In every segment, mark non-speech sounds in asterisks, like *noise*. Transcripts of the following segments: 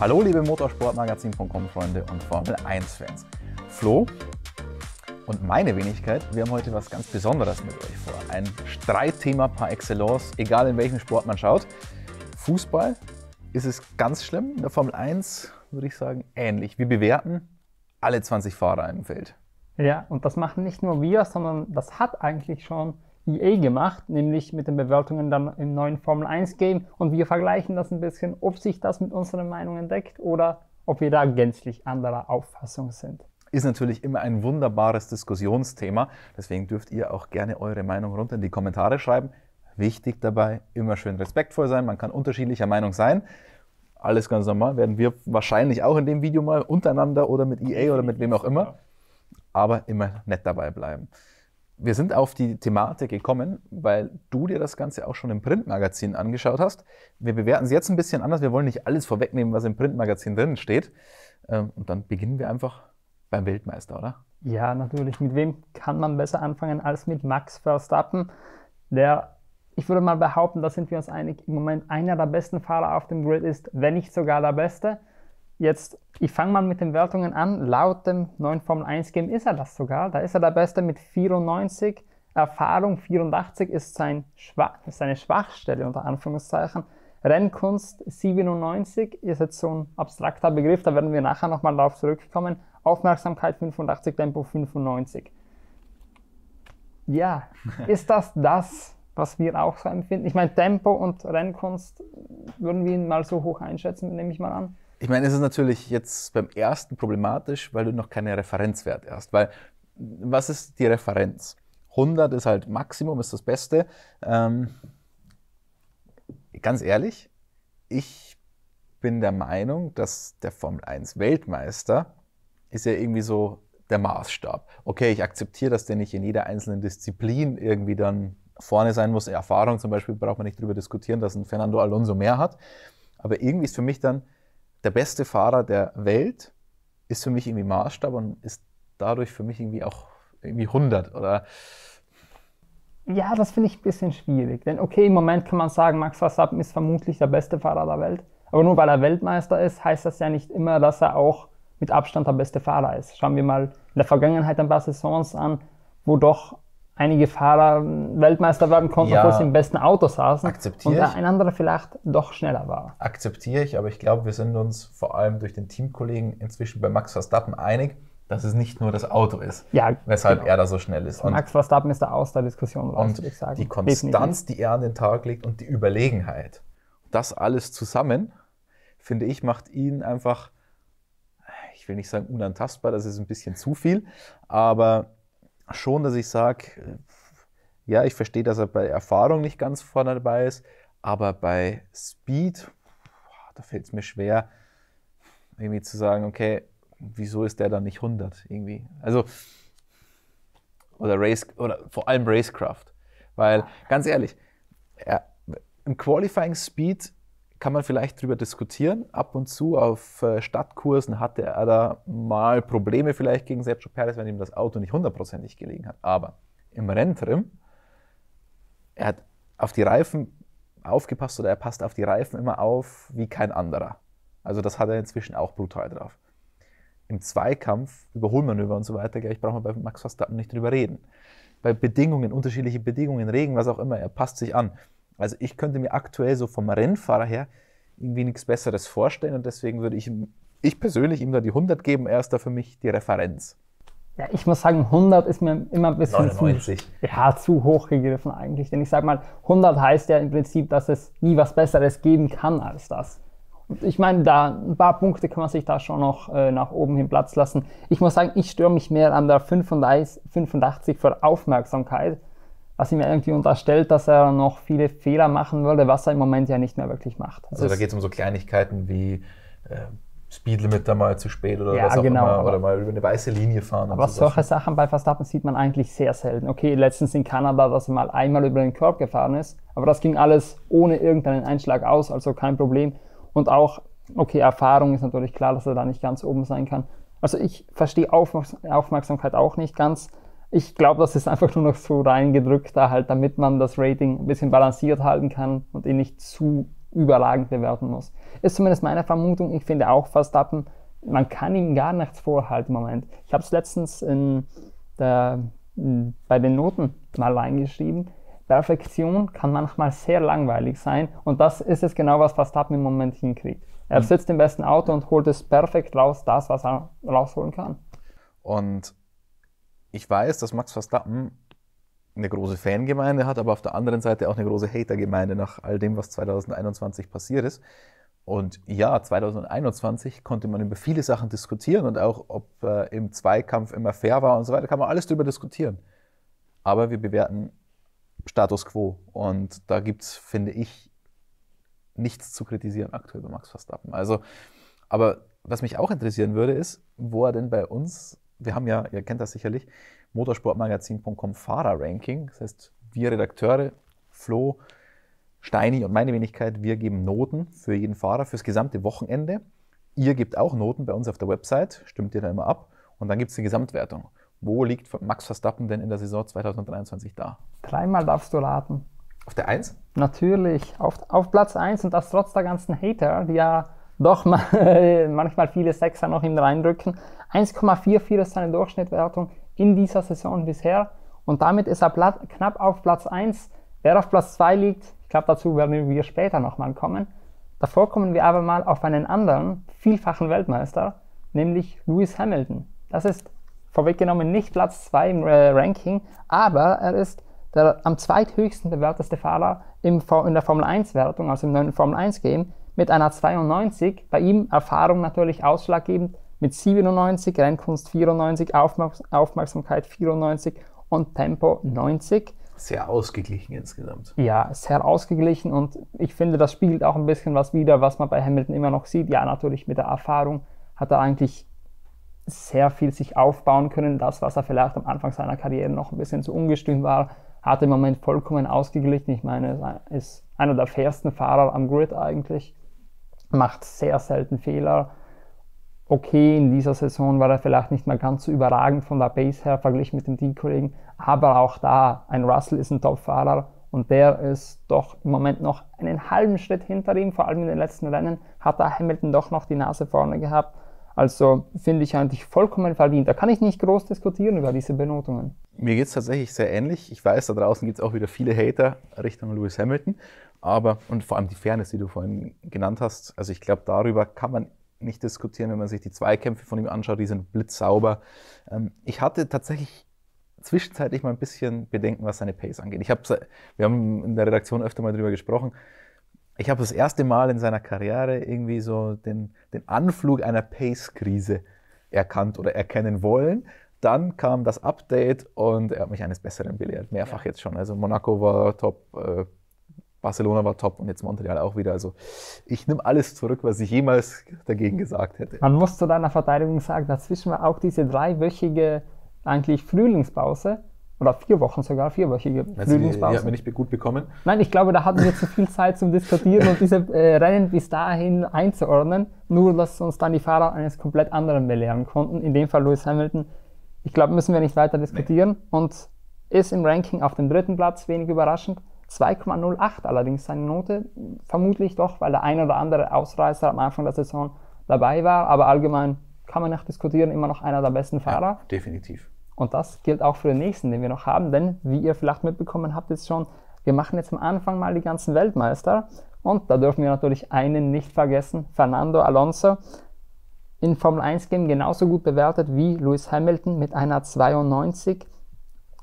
Hallo liebe Motorsportmagazin.com Freunde und Formel 1 Fans. Flo und meine Wenigkeit, wir haben heute was ganz Besonderes mit euch vor. Ein Streitthema par excellence, egal in welchem Sport man schaut. Fußball ist es ganz schlimm. In der Formel 1 würde ich sagen ähnlich. Wir bewerten alle 20 Fahrer im Feld. Ja, und das machen nicht nur wir, sondern das hat eigentlich schon EA gemacht, nämlich mit den Bewertungen dann im neuen Formel 1 Game. Und wir vergleichen das ein bisschen, ob sich das mit unseren Meinungen deckt oder ob wir da gänzlich anderer Auffassung sind. Ist natürlich immer ein wunderbares Diskussionsthema. Deswegen dürft ihr auch gerne eure Meinung runter in die Kommentare schreiben. Wichtig dabei, immer schön respektvoll sein. Man kann unterschiedlicher Meinung sein. Alles ganz normal. Werden wir wahrscheinlich auch in dem Video mal untereinander oder mit EA oder mit wem auch immer. Aber immer nett dabei bleiben. Wir sind auf die Thematik gekommen, weil du dir das Ganze auch schon im Printmagazin angeschaut hast. Wir bewerten es jetzt ein bisschen anders. Wir wollen nicht alles vorwegnehmen, was im Printmagazin drin steht. Ähm, und dann beginnen wir einfach beim Weltmeister, oder? Ja, natürlich. Mit wem kann man besser anfangen als mit Max Verstappen, der, ich würde mal behaupten, da sind wir uns einig, im Moment einer der besten Fahrer auf dem Grid ist, wenn nicht sogar der beste. Jetzt, ich fange mal mit den Wertungen an. Laut dem neuen Formel 1 Game ist er das sogar. Da ist er der Beste mit 94. Erfahrung 84 ist sein Schwach, seine Schwachstelle unter Anführungszeichen. Rennkunst 97 ist jetzt so ein abstrakter Begriff, da werden wir nachher nochmal darauf zurückkommen. Aufmerksamkeit 85, Tempo 95. Ja, *laughs* ist das das, was wir auch so empfinden? Ich meine, Tempo und Rennkunst würden wir ihn mal so hoch einschätzen, nehme ich mal an. Ich meine, es ist natürlich jetzt beim ersten problematisch, weil du noch keine Referenzwert hast. Weil, was ist die Referenz? 100 ist halt Maximum, ist das Beste. Ähm, ganz ehrlich, ich bin der Meinung, dass der Formel 1 Weltmeister ist ja irgendwie so der Maßstab. Okay, ich akzeptiere, dass der nicht in jeder einzelnen Disziplin irgendwie dann vorne sein muss. Erfahrung zum Beispiel braucht man nicht darüber diskutieren, dass ein Fernando Alonso mehr hat. Aber irgendwie ist für mich dann der beste Fahrer der Welt ist für mich irgendwie Maßstab und ist dadurch für mich irgendwie auch irgendwie 100 oder ja, das finde ich ein bisschen schwierig. Denn okay, im Moment kann man sagen, Max Verstappen ist vermutlich der beste Fahrer der Welt. Aber nur weil er Weltmeister ist, heißt das ja nicht immer, dass er auch mit Abstand der beste Fahrer ist. Schauen wir mal in der Vergangenheit ein paar Saisons an, wo doch einige Fahrer Weltmeister werden konnten, ja, obwohl sie im besten Auto saßen. Akzeptiere und ein anderer vielleicht doch schneller war. Akzeptiere ich, aber ich glaube, wir sind uns vor allem durch den Teamkollegen inzwischen bei Max Verstappen einig, dass es nicht nur das Auto ist, ja, weshalb genau. er da so schnell ist. Und Max Verstappen ist da aus der Diskussion raus, würde ich sagen. Die Konstanz, Definitiv. die er an den Tag legt und die Überlegenheit, das alles zusammen, finde ich, macht ihn einfach, ich will nicht sagen unantastbar, das ist ein bisschen zu viel, aber schon, dass ich sage, ja, ich verstehe, dass er bei Erfahrung nicht ganz vorne dabei ist, aber bei Speed, da fällt es mir schwer, irgendwie zu sagen, okay, wieso ist der dann nicht 100 irgendwie? Also, oder Race, oder vor allem Racecraft. Weil, ganz ehrlich, er, im Qualifying Speed kann man vielleicht darüber diskutieren. Ab und zu auf äh, Stadtkursen hatte er da mal Probleme vielleicht gegen Sergio Perez, wenn ihm das Auto nicht hundertprozentig gelegen hat. Aber im Renntrim, er hat auf die Reifen aufgepasst oder er passt auf die Reifen immer auf wie kein anderer. Also das hat er inzwischen auch brutal drauf. Im Zweikampf, Überholmanöver und so weiter, ich brauche mal bei Max Verstappen nicht drüber reden. Bei Bedingungen, unterschiedliche Bedingungen, Regen, was auch immer, er passt sich an. Also ich könnte mir aktuell so vom Rennfahrer her irgendwie nichts Besseres vorstellen und deswegen würde ich, ich persönlich ihm da die 100 geben. Er ist da für mich die Referenz. Ja, ich muss sagen, 100 ist mir immer ein bisschen 99. Zu, ja, zu hoch gegriffen eigentlich. Denn ich sage mal, 100 heißt ja im Prinzip, dass es nie was Besseres geben kann als das. Und ich meine, da ein paar Punkte kann man sich da schon noch äh, nach oben hin Platz lassen. Ich muss sagen, ich störe mich mehr an der 85, 85 für Aufmerksamkeit was ihm irgendwie unterstellt, dass er noch viele Fehler machen würde, was er im Moment ja nicht mehr wirklich macht. Das also da geht es um so Kleinigkeiten wie äh, Speedlimiter mal zu spät oder ja, was auch genau, immer, oder mal über eine weiße Linie fahren. Aber solche Sachen bei Verstappen sieht man eigentlich sehr selten. Okay, letztens in Kanada, dass er mal einmal über den Korb gefahren ist, aber das ging alles ohne irgendeinen Einschlag aus, also kein Problem. Und auch, okay, Erfahrung ist natürlich klar, dass er da nicht ganz oben sein kann. Also ich verstehe Aufmerksamkeit auch nicht ganz. Ich glaube, das ist einfach nur noch so reingedrückt, da halt, damit man das Rating ein bisschen balanciert halten kann und ihn nicht zu überragend bewerten muss. Ist zumindest meine Vermutung. Ich finde auch Verstappen, man kann ihm gar nichts vorhalten im Moment. Ich habe es letztens in der, in, bei den Noten mal reingeschrieben. Perfektion kann manchmal sehr langweilig sein und das ist es genau, was Verstappen im Moment hinkriegt. Er mhm. sitzt im besten Auto und holt es perfekt raus, das, was er rausholen kann. Und ich weiß, dass Max Verstappen eine große Fangemeinde hat, aber auf der anderen Seite auch eine große Hatergemeinde nach all dem, was 2021 passiert ist. Und ja, 2021 konnte man über viele Sachen diskutieren und auch, ob äh, im Zweikampf immer fair war und so weiter, kann man alles darüber diskutieren. Aber wir bewerten Status quo. Und da gibt es, finde ich, nichts zu kritisieren aktuell bei Max Verstappen. Also, aber was mich auch interessieren würde, ist, wo er denn bei uns, wir haben ja, ihr kennt das sicherlich, motorsportmagazin.com Fahrer-Ranking. Das heißt, wir Redakteure, Flo, Steini und meine Wenigkeit, wir geben Noten für jeden Fahrer fürs gesamte Wochenende. Ihr gebt auch Noten bei uns auf der Website, stimmt ihr da immer ab. Und dann gibt es eine Gesamtwertung. Wo liegt Max Verstappen denn in der Saison 2023 da? Dreimal darfst du raten. Auf der 1? Natürlich, auf, auf Platz 1 und das trotz der ganzen Hater, die ja doch *laughs* manchmal viele Sechser noch ihm reindrücken. 1,44 ist seine Durchschnittwertung in dieser Saison bisher und damit ist er knapp auf Platz 1. Wer auf Platz 2 liegt, ich glaube, dazu werden wir später nochmal kommen. Davor kommen wir aber mal auf einen anderen, vielfachen Weltmeister, nämlich Lewis Hamilton. Das ist vorweggenommen nicht Platz 2 im äh, Ranking, aber er ist der am zweithöchsten bewerteste Fahrer im, in der Formel 1-Wertung, also im neuen Formel 1-Game, mit einer 92. Bei ihm Erfahrung natürlich ausschlaggebend mit 97, Rennkunst 94, Aufmerks Aufmerksamkeit 94 und Tempo 90. Sehr ausgeglichen insgesamt. Ja, sehr ausgeglichen und ich finde, das spiegelt auch ein bisschen was wider, was man bei Hamilton immer noch sieht. Ja, natürlich mit der Erfahrung hat er eigentlich sehr viel sich aufbauen können. Das, was er vielleicht am Anfang seiner Karriere noch ein bisschen zu ungestüm war, hat im Moment vollkommen ausgeglichen. Ich meine, er ist einer der fairsten Fahrer am Grid eigentlich, macht sehr selten Fehler. Okay, in dieser Saison war er vielleicht nicht mehr ganz so überragend von der Base her verglichen mit dem Teamkollegen, aber auch da, ein Russell ist ein Top-Fahrer und der ist doch im Moment noch einen halben Schritt hinter ihm, vor allem in den letzten Rennen hat da Hamilton doch noch die Nase vorne gehabt. Also finde ich eigentlich vollkommen verdient. Da kann ich nicht groß diskutieren über diese Benotungen. Mir geht es tatsächlich sehr ähnlich. Ich weiß, da draußen gibt es auch wieder viele Hater Richtung Lewis Hamilton. Aber, und vor allem die Fairness, die du vorhin genannt hast, also ich glaube, darüber kann man nicht diskutieren, wenn man sich die Zweikämpfe von ihm anschaut, die sind blitzsauber. Ähm, ich hatte tatsächlich zwischenzeitlich mal ein bisschen Bedenken, was seine Pace angeht. Ich hab, wir haben in der Redaktion öfter mal darüber gesprochen. Ich habe das erste Mal in seiner Karriere irgendwie so den, den Anflug einer Pace-Krise erkannt oder erkennen wollen. Dann kam das Update und er hat mich eines Besseren belehrt, mehrfach ja. jetzt schon. Also Monaco war top, äh, Barcelona war top und jetzt Montreal auch wieder. Also ich nehme alles zurück, was ich jemals dagegen gesagt hätte. Man muss zu deiner Verteidigung sagen, dazwischen war auch diese dreiwöchige eigentlich Frühlingspause oder vier Wochen sogar, vierwöchige also Frühlingspause. Die haben wir nicht gut bekommen? Nein, ich glaube, da hatten wir zu viel Zeit zum Diskutieren und diese äh, Rennen bis dahin einzuordnen, nur dass uns dann die Fahrer eines komplett anderen belehren konnten. In dem Fall Lewis Hamilton. Ich glaube, müssen wir nicht weiter diskutieren nee. und ist im Ranking auf dem dritten Platz, wenig überraschend. 2,08 allerdings seine Note, vermutlich doch, weil der ein oder andere Ausreißer am Anfang der Saison dabei war, aber allgemein kann man nicht diskutieren, immer noch einer der besten Fahrer. Ja, definitiv. Und das gilt auch für den nächsten, den wir noch haben, denn wie ihr vielleicht mitbekommen habt jetzt schon, wir machen jetzt am Anfang mal die ganzen Weltmeister und da dürfen wir natürlich einen nicht vergessen, Fernando Alonso. In Formel 1 Game genauso gut bewertet wie Lewis Hamilton mit einer 92.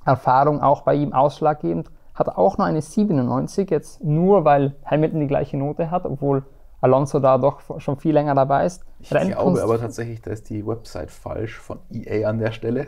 Erfahrung auch bei ihm ausschlaggebend hat auch noch eine 97, jetzt nur weil Hamilton die gleiche Note hat, obwohl Alonso da doch schon viel länger dabei ist. Ich glaube aber tatsächlich, da ist die Website falsch von EA an der Stelle.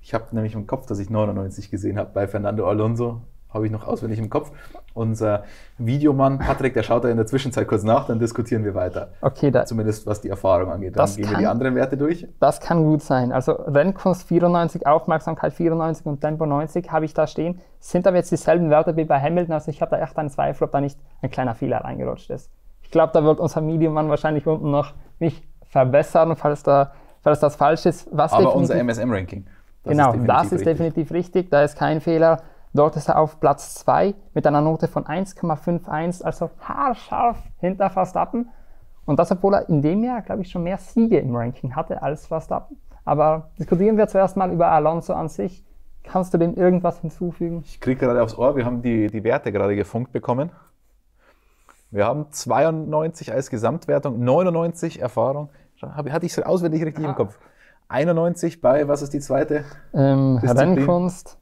Ich habe nämlich im Kopf, dass ich 99 gesehen habe bei Fernando Alonso habe ich noch auswendig im Kopf. Unser Videomann Patrick, der schaut da in der Zwischenzeit kurz nach, dann diskutieren wir weiter. Okay, da, zumindest was die Erfahrung angeht. Dann gehen kann, wir die anderen Werte durch. Das kann gut sein. Also Rennkunst 94, Aufmerksamkeit 94 und Tempo 90 habe ich da stehen. Sind aber jetzt dieselben Werte wie bei Hamilton. Also ich habe da echt einen Zweifel, ob da nicht ein kleiner Fehler reingerutscht ist. Ich glaube, da wird unser Videomann wahrscheinlich unten noch mich verbessern, falls, da, falls das falsch ist. Was aber unser MSM-Ranking. Genau, ist das ist richtig. definitiv richtig. Da ist kein Fehler. Dort ist er auf Platz 2 mit einer Note von 1,51, also haarscharf hinter Verstappen. Und das, obwohl er in dem Jahr, glaube ich, schon mehr Siege im Ranking hatte als Verstappen. Aber diskutieren wir zuerst mal über Alonso an sich. Kannst du dem irgendwas hinzufügen? Ich kriege gerade aufs Ohr, wir haben die, die Werte gerade gefunkt bekommen. Wir haben 92 als Gesamtwertung, 99 Erfahrung. Hatte ich es auswendig richtig ah. im Kopf. 91 bei, was ist die zweite? Ähm, Rennkunst.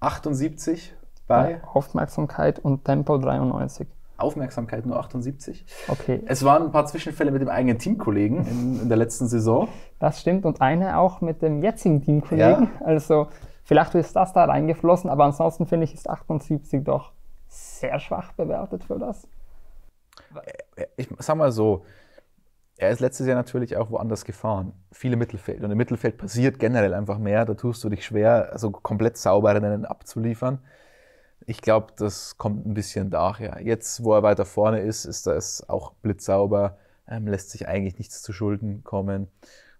78 bei? Aufmerksamkeit und Tempo 93. Aufmerksamkeit nur 78. Okay. Es waren ein paar Zwischenfälle mit dem eigenen Teamkollegen in, in der letzten Saison. Das stimmt und eine auch mit dem jetzigen Teamkollegen. Ja. Also vielleicht ist das da reingeflossen, aber ansonsten finde ich, ist 78 doch sehr schwach bewertet für das. Äh, ich sag mal so, er ist letztes Jahr natürlich auch woanders gefahren. Viele Mittelfeld. Und im Mittelfeld passiert generell einfach mehr. Da tust du dich schwer, also komplett saubere Rennen abzuliefern. Ich glaube, das kommt ein bisschen daher. Jetzt, wo er weiter vorne ist, ist das auch blitzsauber, ähm, lässt sich eigentlich nichts zu Schulden kommen,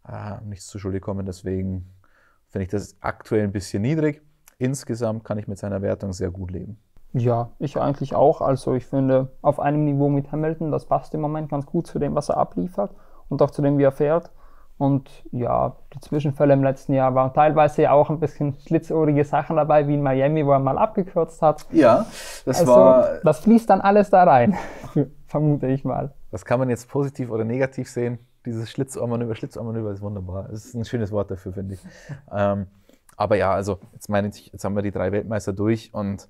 äh, nichts zu Schulde kommen. Deswegen finde ich das aktuell ein bisschen niedrig. Insgesamt kann ich mit seiner Wertung sehr gut leben. Ja, ich eigentlich auch. Also ich finde, auf einem Niveau mit Hamilton, das passt im Moment ganz gut zu dem, was er abliefert und auch zu dem, wie er fährt. Und ja, die Zwischenfälle im letzten Jahr waren teilweise ja auch ein bisschen schlitzohrige Sachen dabei, wie in Miami, wo er mal abgekürzt hat. Ja, das also, war. Das fließt dann alles da rein, *laughs* vermute ich mal. Das kann man jetzt positiv oder negativ sehen. Dieses Schlitzohrmanöver, Schlitzohrmanöver ist wunderbar. Das ist ein schönes Wort dafür, finde ich. ähm, aber ja, also jetzt meine ich, jetzt haben wir die drei Weltmeister durch und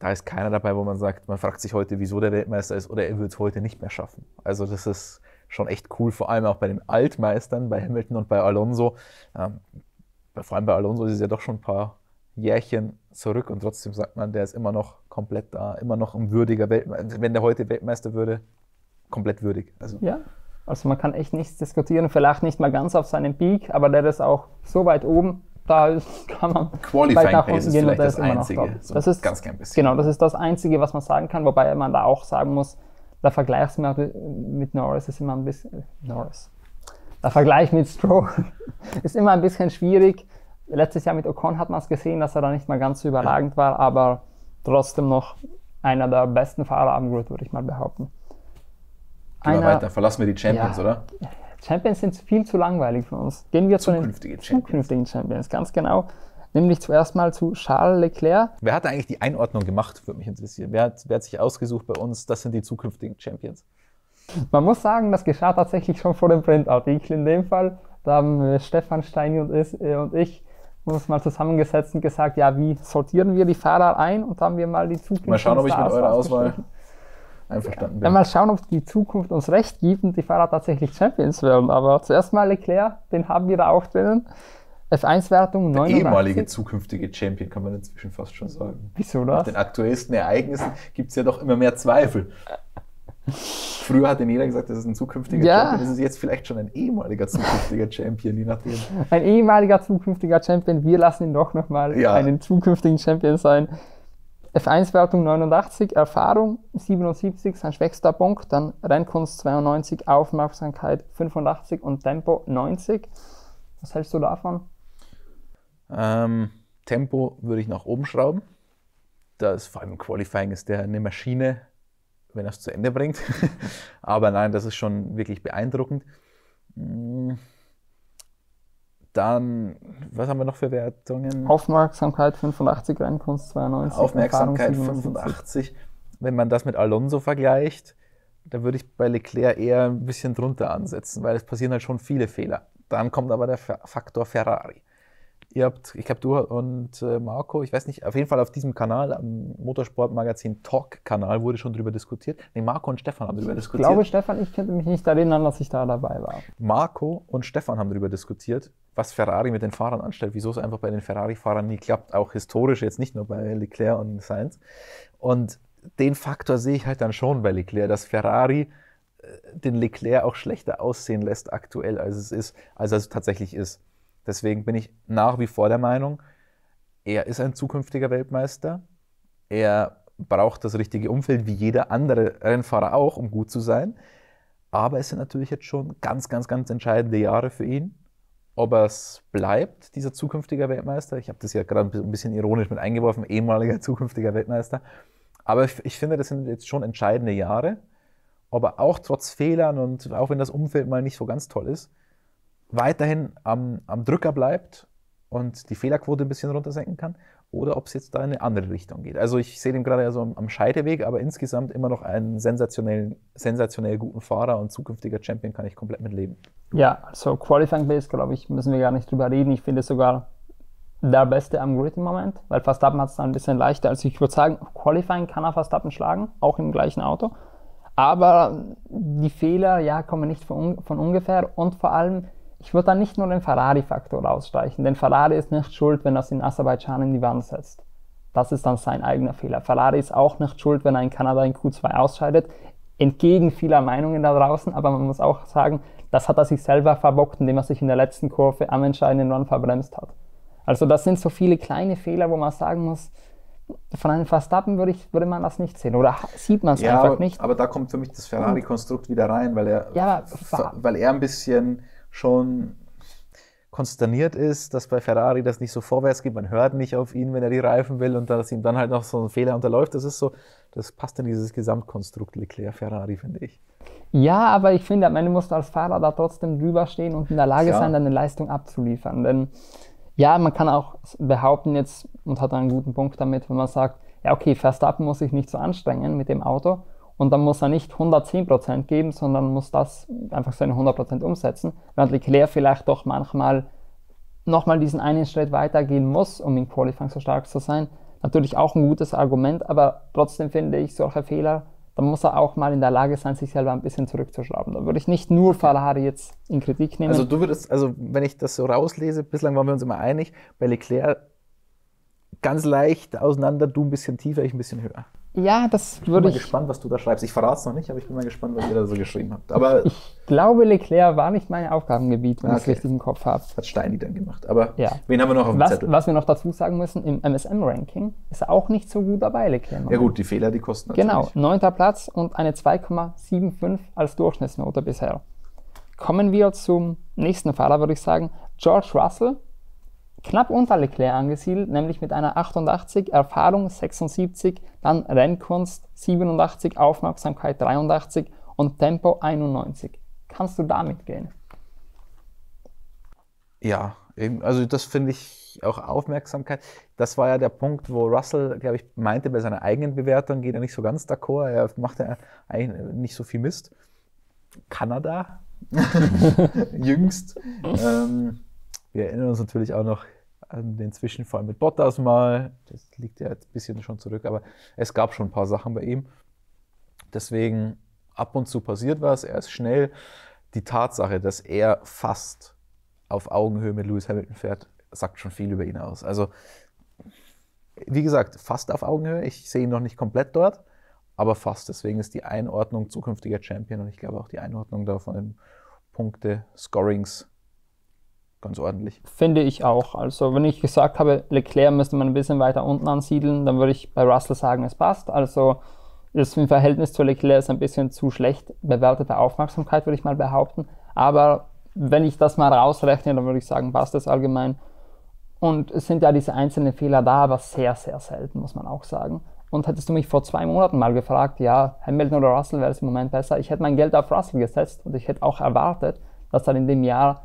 da ist keiner dabei, wo man sagt, man fragt sich heute, wieso der Weltmeister ist oder er wird es heute nicht mehr schaffen. Also das ist schon echt cool, vor allem auch bei den Altmeistern, bei Hamilton und bei Alonso. Ähm, vor allem bei Alonso ist es ja doch schon ein paar Jährchen zurück und trotzdem sagt man, der ist immer noch komplett da, immer noch ein würdiger Weltmeister. Wenn der heute Weltmeister würde, komplett würdig. Also. Ja, also man kann echt nichts diskutieren, vielleicht nicht mal ganz auf seinem Peak, aber der ist auch so weit oben, da kann man Qualifying nach unten gehen und das ist noch top. So das ist ganz klein bisschen. Genau, das ist das Einzige, was man sagen kann, wobei man da auch sagen muss, der Vergleich mit Norris ist immer ein bisschen Norris. Der Vergleich mit Stroll *laughs* ist immer ein bisschen schwierig. Letztes Jahr mit Ocon hat man es gesehen, dass er da nicht mal ganz so überragend war, aber trotzdem noch einer der besten Fahrer am Grid, würde ich mal behaupten. Gehen wir weiter, verlassen wir die Champions, ja, oder? *laughs* Champions sind viel zu langweilig für uns. Gehen wir zu den Champions. zukünftigen Champions, ganz genau. Nämlich zuerst mal zu Charles Leclerc. Wer hat eigentlich die Einordnung gemacht, würde mich interessieren. Wer hat, wer hat sich ausgesucht bei uns, das sind die zukünftigen Champions? Man muss sagen, das geschah tatsächlich schon vor dem Printartikel. In dem Fall, da haben Stefan Steini und, äh, und ich uns mal zusammengesetzt und gesagt, ja, wie sortieren wir die Fahrer ein? Und haben wir mal die zukünftigen Mal schauen, ob ich mit eurer Auswahl einverstanden bin. Ja, mal schauen, ob die Zukunft uns recht gibt und die Fahrer tatsächlich Champions werden. Aber zuerst mal Leclerc, den haben wir da auch drinnen. F1-Wertung 89. Der ehemalige zukünftige Champion, kann man inzwischen fast schon sagen. Wieso das? Nach den aktuellsten Ereignissen gibt es ja doch immer mehr Zweifel. Früher hat jeder gesagt, das ist ein zukünftiger ja. Champion. Das ist jetzt vielleicht schon ein ehemaliger zukünftiger Champion, je nachdem. Ein ehemaliger zukünftiger Champion. Wir lassen ihn doch nochmal ja. einen zukünftigen Champion sein. F1-Wertung 89, Erfahrung 77, sein schwächster Punkt, dann Rennkunst 92, Aufmerksamkeit 85 und Tempo 90. Was hältst du davon? Ähm, Tempo würde ich nach oben schrauben. Das vor allem im Qualifying ist der eine Maschine, wenn er es zu Ende bringt. *laughs* Aber nein, das ist schon wirklich beeindruckend. Hm. Dann, was haben wir noch für Wertungen? Aufmerksamkeit 85, Rennkunst 92. Aufmerksamkeit 85. Wenn man das mit Alonso vergleicht, da würde ich bei Leclerc eher ein bisschen drunter ansetzen, weil es passieren halt schon viele Fehler. Dann kommt aber der Faktor Ferrari. Ihr habt, ich glaube, du und äh, Marco, ich weiß nicht, auf jeden Fall auf diesem Kanal, am Motorsportmagazin Talk-Kanal, wurde schon darüber diskutiert. Nee, Marco und Stefan haben darüber diskutiert. Ich glaube, Stefan, ich könnte mich nicht erinnern, dass ich da dabei war. Marco und Stefan haben darüber diskutiert, was Ferrari mit den Fahrern anstellt, wieso es einfach bei den Ferrari-Fahrern nie klappt, auch historisch, jetzt nicht nur bei Leclerc und Sainz. Und den Faktor sehe ich halt dann schon bei Leclerc, dass Ferrari äh, den Leclerc auch schlechter aussehen lässt aktuell, als es ist, als es tatsächlich ist. Deswegen bin ich nach wie vor der Meinung, er ist ein zukünftiger Weltmeister. Er braucht das richtige Umfeld, wie jeder andere Rennfahrer auch, um gut zu sein. Aber es sind natürlich jetzt schon ganz, ganz, ganz entscheidende Jahre für ihn. ob er es bleibt, dieser zukünftige Weltmeister. Ich habe das ja gerade ein bisschen ironisch mit eingeworfen, ehemaliger *laughs* zukünftiger Weltmeister. Aber ich, ich, finde, das sind jetzt schon entscheidende Jahre. Ob er auch trotz Fehlern und auch wenn das Umfeld mal nicht so ganz toll ist, weiterhin am, am Drücker bleibt und die Fehlerquote ein bisschen runtersenken kann oder ob es jetzt da in eine andere Richtung geht. Also ich sehe den gerade ja so am Scheideweg, aber insgesamt immer noch einen sensationell, sensationell guten Fahrer und zukünftiger Champion kann ich komplett mit leben. Ja, also Qualifying Base, glaube ich, müssen wir gar nicht drüber reden. Ich finde sogar der Beste am Grid im Moment, weil Verstappen hat es dann ein bisschen leichter. Also ich würde sagen, Qualifying kann er Verstappen schlagen, auch im gleichen Auto. Aber die Fehler, ja, kommen nicht von, von ungefähr und vor allem, ich würde da nicht nur den Ferrari-Faktor ausstreichen, denn Ferrari ist nicht schuld, wenn er es in Aserbaidschan in die Wand setzt. Das ist dann sein eigener Fehler. Ferrari ist auch nicht schuld, wenn er in Kanada in Q2 ausscheidet, entgegen vieler Meinungen da draußen, aber man muss auch sagen, das hat er sich selber verbockt, indem er sich in der letzten Kurve am entscheidenden Run verbremst hat. Also das sind so viele kleine Fehler, wo man sagen muss, von einem Verstappen würde, ich, würde man das nicht sehen oder sieht man es ja, einfach aber, nicht. Aber da kommt für mich das Ferrari-Konstrukt wieder rein, weil er, ja, weil er ein bisschen schon konsterniert ist, dass bei Ferrari das nicht so vorwärts geht. Man hört nicht auf ihn, wenn er die Reifen will und dass ihm dann halt noch so ein Fehler unterläuft. Das ist so, das passt in dieses Gesamtkonstrukt Leclerc-Ferrari, finde ich. Ja, aber ich finde, am Ende musst du als Fahrer da trotzdem drüber stehen und in der Lage ja. sein, deine Leistung abzuliefern. Denn ja, man kann auch behaupten jetzt und hat einen guten Punkt damit, wenn man sagt, ja okay, Verstappen muss sich nicht so anstrengen mit dem Auto und dann muss er nicht 110% geben, sondern muss das einfach seine 100% umsetzen, während Leclerc vielleicht doch manchmal nochmal diesen einen Schritt weitergehen muss, um im Qualifying so stark zu sein. Natürlich auch ein gutes Argument, aber trotzdem finde ich solche Fehler, dann muss er auch mal in der Lage sein, sich selber ein bisschen zurückzuschrauben. Da würde ich nicht nur Ferrari jetzt in Kritik nehmen. Also du würdest, also wenn ich das so rauslese, bislang waren wir uns immer einig, bei Leclerc ganz leicht auseinander, du ein bisschen tiefer, ich ein bisschen höher. Ja, das würde ich. Bin mal gespannt, was du da schreibst. Ich verrate es noch nicht, aber ich bin mal gespannt, was ihr da so geschrieben habt. Aber ich glaube, Leclerc war nicht mein Aufgabengebiet, wenn okay. ich es richtig im Kopf habe. Hat Steini dann gemacht. Aber ja. wen haben wir noch auf dem was, Zettel? Was wir noch dazu sagen müssen, im MSM-Ranking ist er auch nicht so gut dabei, Leclerc. Ja gut, die Fehler, die kosten natürlich. Genau, neunter Platz und eine 2,75 als Durchschnittsnote bisher. Kommen wir zum nächsten Fahrer, würde ich sagen. George Russell knapp unter Leclerc angesiedelt, nämlich mit einer 88, Erfahrung 76, dann Rennkunst 87, Aufmerksamkeit 83 und Tempo 91. Kannst du damit gehen? Ja, also das finde ich auch Aufmerksamkeit. Das war ja der Punkt, wo Russell, glaube ich, meinte, bei seiner eigenen Bewertung geht er nicht so ganz d'accord. Er macht ja eigentlich nicht so viel Mist. Kanada, *laughs* jüngst. ähm, wir erinnern uns natürlich auch noch an den Zwischenfall mit Bottas mal. Das liegt ja jetzt ein bisschen schon zurück, aber es gab schon ein paar Sachen bei ihm. Deswegen ab und zu passiert was. Er ist schnell. Die Tatsache, dass er fast auf Augenhöhe mit Lewis Hamilton fährt, sagt schon viel über ihn aus. Also, wie gesagt, fast auf Augenhöhe. Ich sehe ihn noch nicht komplett dort, aber fast. Deswegen ist die Einordnung zukünftiger Champion und ich glaube auch die Einordnung da von den Punkte, Scorings ganz ordentlich. Finde ich auch. Also wenn ich gesagt habe, Leclerc müsste man ein bisschen weiter unten ansiedeln, dann würde ich bei Russell sagen, es passt. Also ist im Verhältnis zu Leclerc ist ein bisschen zu schlecht bewertete Aufmerksamkeit, würde ich mal behaupten. Aber wenn ich das mal rausrechne, dann würde ich sagen, passt es allgemein. Und es sind ja diese einzelnen Fehler da, aber sehr, sehr selten, muss man auch sagen. Und hättest du mich vor zwei Monaten mal gefragt, ja, Hamilton oder Russell wäre es im Moment besser, ich hätte mein Geld auf Russell gesetzt und ich hätte auch erwartet, dass er in dem Jahr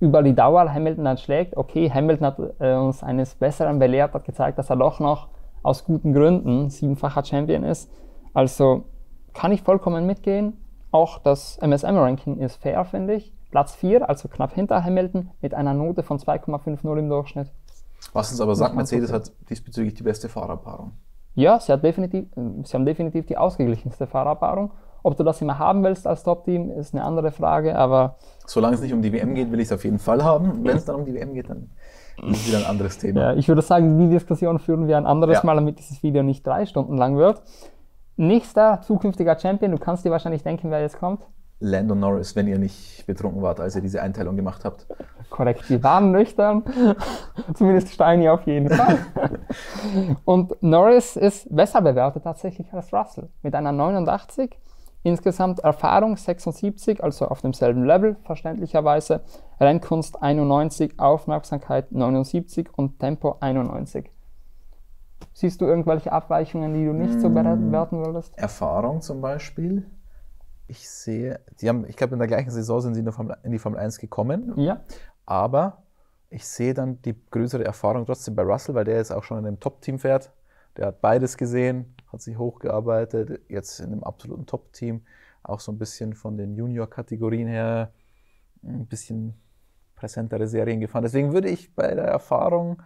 über die Dauer Hamilton dann schlägt. Okay, Hamilton hat äh, uns eines Besseren belehrt, hat gezeigt, dass er doch noch aus guten Gründen siebenfacher Champion ist. Also kann ich vollkommen mitgehen. Auch das MSM-Ranking ist fair, finde ich. Platz 4, also knapp hinter Hamilton, mit einer Note von 2,50 im Durchschnitt. Was uns aber sagt, Mercedes hat diesbezüglich die beste Fahrerpaarung. Ja, sie, hat definitiv, sie haben definitiv die ausgeglichenste Fahrerpaarung. Ob du das immer haben willst als Top-Team, ist eine andere Frage, aber. Solange es nicht um die WM geht, will ich es auf jeden Fall haben. Wenn es dann um die WM geht, dann ist es wieder ein anderes Thema. Ja, ich würde sagen, die Diskussion führen wir ein anderes ja. Mal, damit dieses Video nicht drei Stunden lang wird. Nächster zukünftiger Champion, du kannst dir wahrscheinlich denken, wer jetzt kommt. Lando Norris, wenn ihr nicht betrunken wart, als ihr diese Einteilung gemacht habt. Korrekt, wir waren nüchtern. *laughs* Zumindest Steini auf jeden Fall. *laughs* Und Norris ist besser bewertet tatsächlich als Russell. Mit einer 89 Insgesamt Erfahrung 76, also auf demselben Level, verständlicherweise. Rennkunst 91, Aufmerksamkeit 79 und Tempo 91. Siehst du irgendwelche Abweichungen, die du nicht so bewerten würdest? Erfahrung zum Beispiel. Ich sehe, die haben, ich glaube, in der gleichen Saison sind sie in, Formel, in die Formel 1 gekommen. Ja. Aber ich sehe dann die größere Erfahrung trotzdem bei Russell, weil der jetzt auch schon in einem Top-Team fährt. Der hat beides gesehen, hat sich hochgearbeitet, jetzt in einem absoluten Top-Team, auch so ein bisschen von den Junior-Kategorien her ein bisschen präsentere Serien gefahren. Deswegen würde ich bei der Erfahrung,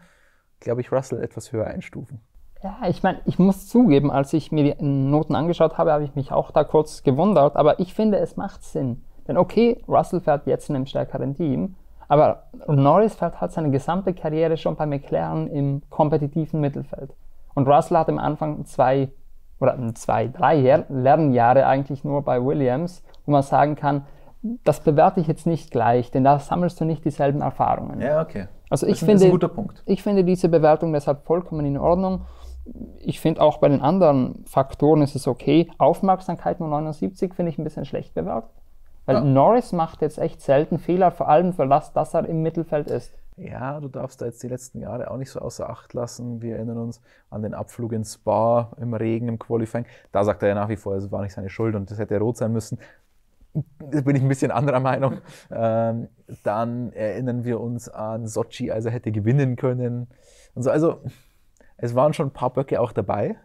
glaube ich, Russell etwas höher einstufen. Ja, ich meine, ich muss zugeben, als ich mir die Noten angeschaut habe, habe ich mich auch da kurz gewundert, aber ich finde, es macht Sinn. Denn okay, Russell fährt jetzt in einem stärkeren Team, aber Norris fährt halt seine gesamte Karriere schon bei McLaren im kompetitiven Mittelfeld. Und Russell hat am Anfang zwei oder zwei, drei Lernjahre eigentlich nur bei Williams, wo man sagen kann, das bewerte ich jetzt nicht gleich, denn da sammelst du nicht dieselben Erfahrungen. Ja, okay. Also ich das finde, ist ein guter Punkt. ich finde diese Bewertung deshalb vollkommen in Ordnung. Ich finde auch bei den anderen Faktoren ist es okay. Aufmerksamkeit nur 79 finde ich ein bisschen schlecht bewertet. Weil ja. Norris macht jetzt echt selten Fehler, vor allem für das, dass er im Mittelfeld ist. Ja, du darfst da jetzt die letzten Jahre auch nicht so außer Acht lassen. Wir erinnern uns an den Abflug ins Spa im Regen, im Qualifying. Da sagt er ja nach wie vor, es war nicht seine Schuld und das hätte rot sein müssen. Da bin ich ein bisschen anderer Meinung. Ähm, dann erinnern wir uns an Sochi, als er hätte gewinnen können. Und so. Also, es waren schon ein paar Böcke auch dabei.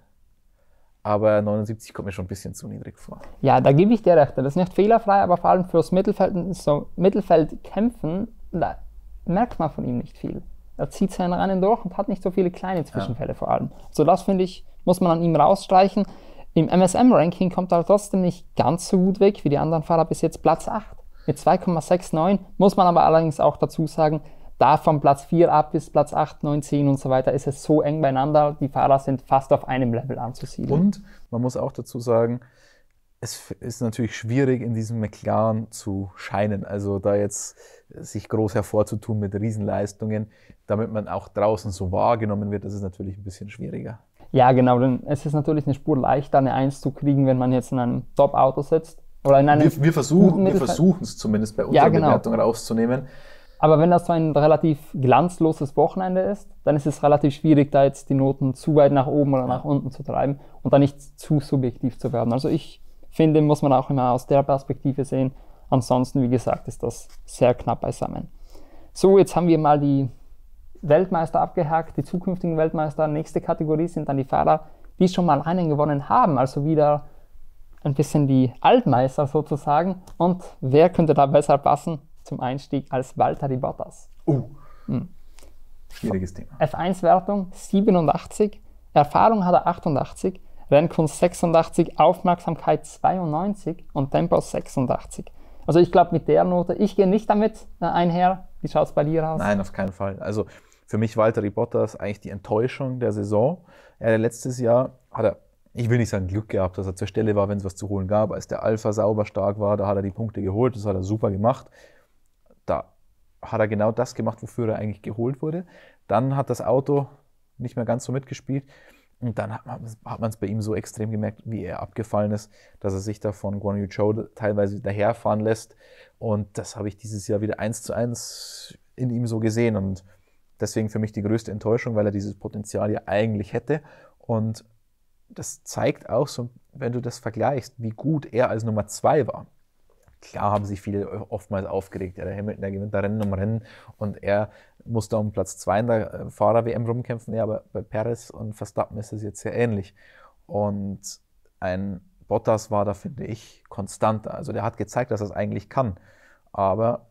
Aber 79 kommt mir schon ein bisschen zu niedrig vor. Ja, da gebe ich dir recht. Das ist nicht fehlerfrei, aber vor allem fürs Mittelfeld, so Mittelfeld kämpfen, merkt man von ihm nicht viel. Er zieht seine Rennen durch und hat nicht so viele kleine Zwischenfälle ja. vor allem. So das finde ich, muss man an ihm rausstreichen. Im MSM-Ranking kommt er trotzdem nicht ganz so gut weg wie die anderen Fahrer bis jetzt Platz 8 mit 2,69. Muss man aber allerdings auch dazu sagen, da von Platz 4 ab bis Platz 8, 9, 10 und so weiter ist es so eng beieinander. Die Fahrer sind fast auf einem Level anzusiedeln. Und man muss auch dazu sagen, es ist natürlich schwierig, in diesem McLaren zu scheinen. Also da jetzt sich groß hervorzutun mit Riesenleistungen, damit man auch draußen so wahrgenommen wird, das ist natürlich ein bisschen schwieriger. Ja, genau, denn es ist natürlich eine Spur leichter, eine Eins zu kriegen, wenn man jetzt in einem Top-Auto sitzt. Oder in einem wir, wir versuchen wir es zumindest bei unserer ja, genau. Bewertung rauszunehmen. Aber wenn das so ein relativ glanzloses Wochenende ist, dann ist es relativ schwierig, da jetzt die Noten zu weit nach oben oder nach unten zu treiben und da nicht zu subjektiv zu werden. Also ich finde, muss man auch immer aus der Perspektive sehen. Ansonsten, wie gesagt, ist das sehr knapp beisammen. So, jetzt haben wir mal die Weltmeister abgehakt, die zukünftigen Weltmeister. Nächste Kategorie sind dann die Fahrer, die schon mal einen gewonnen haben, also wieder ein bisschen die Altmeister sozusagen. Und wer könnte da besser passen zum Einstieg als Valtteri Bottas? Uh, hm. schwieriges Thema. F1-Wertung 87, Erfahrung hat er 88, Rennkunst 86, Aufmerksamkeit 92 und Tempo 86. Also ich glaube mit der Note, ich gehe nicht damit äh, einher. Wie schaut es bei dir aus? Nein, auf keinen Fall. Also für mich Walter Bottas eigentlich die Enttäuschung der Saison. Er letztes Jahr hat er, ich will nicht sagen Glück gehabt, dass er zur Stelle war, wenn es was zu holen gab. Als der Alpha sauber stark war, da hat er die Punkte geholt, das hat er super gemacht. Da hat er genau das gemacht, wofür er eigentlich geholt wurde. Dann hat das Auto nicht mehr ganz so mitgespielt. Und dann hat man es bei ihm so extrem gemerkt, wie er abgefallen ist, dass er sich da von Guan Yu Zhou teilweise daherfahren lässt. Und das habe ich dieses Jahr wieder eins zu eins in ihm so gesehen. Und deswegen für mich die größte Enttäuschung, weil er dieses Potenzial ja eigentlich hätte. Und das zeigt auch so, wenn du das vergleichst, wie gut er als Nummer zwei war. Klar haben sich viele oftmals aufgeregt. Ja, der Hamilton, der gewinnt da Rennen um Rennen und er muss da um Platz 2 in der äh, Fahrer-WM rumkämpfen. Ja, aber bei Perez und Verstappen ist es jetzt sehr ähnlich. Und ein Bottas war da, finde ich, konstanter. Also der hat gezeigt, dass er es eigentlich kann. Aber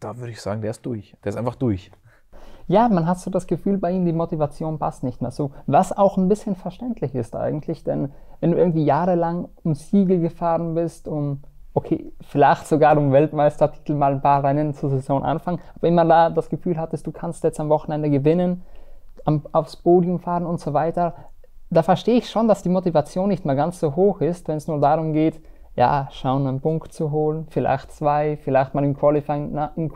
da würde ich sagen, der ist durch. Der ist einfach durch. Ja, man hat so das Gefühl, bei ihm die Motivation passt nicht mehr so. Was auch ein bisschen verständlich ist eigentlich, denn wenn du irgendwie jahrelang um Siege gefahren bist, um okay, vielleicht sogar um Weltmeistertitel mal ein paar Rennen zur Saison anfangen, aber immer da das Gefühl hattest, du kannst jetzt am Wochenende gewinnen, am, aufs Podium fahren und so weiter, da verstehe ich schon, dass die Motivation nicht mehr ganz so hoch ist, wenn es nur darum geht, ja, schauen, einen Punkt zu holen, vielleicht zwei, vielleicht mal im Qualifying na, in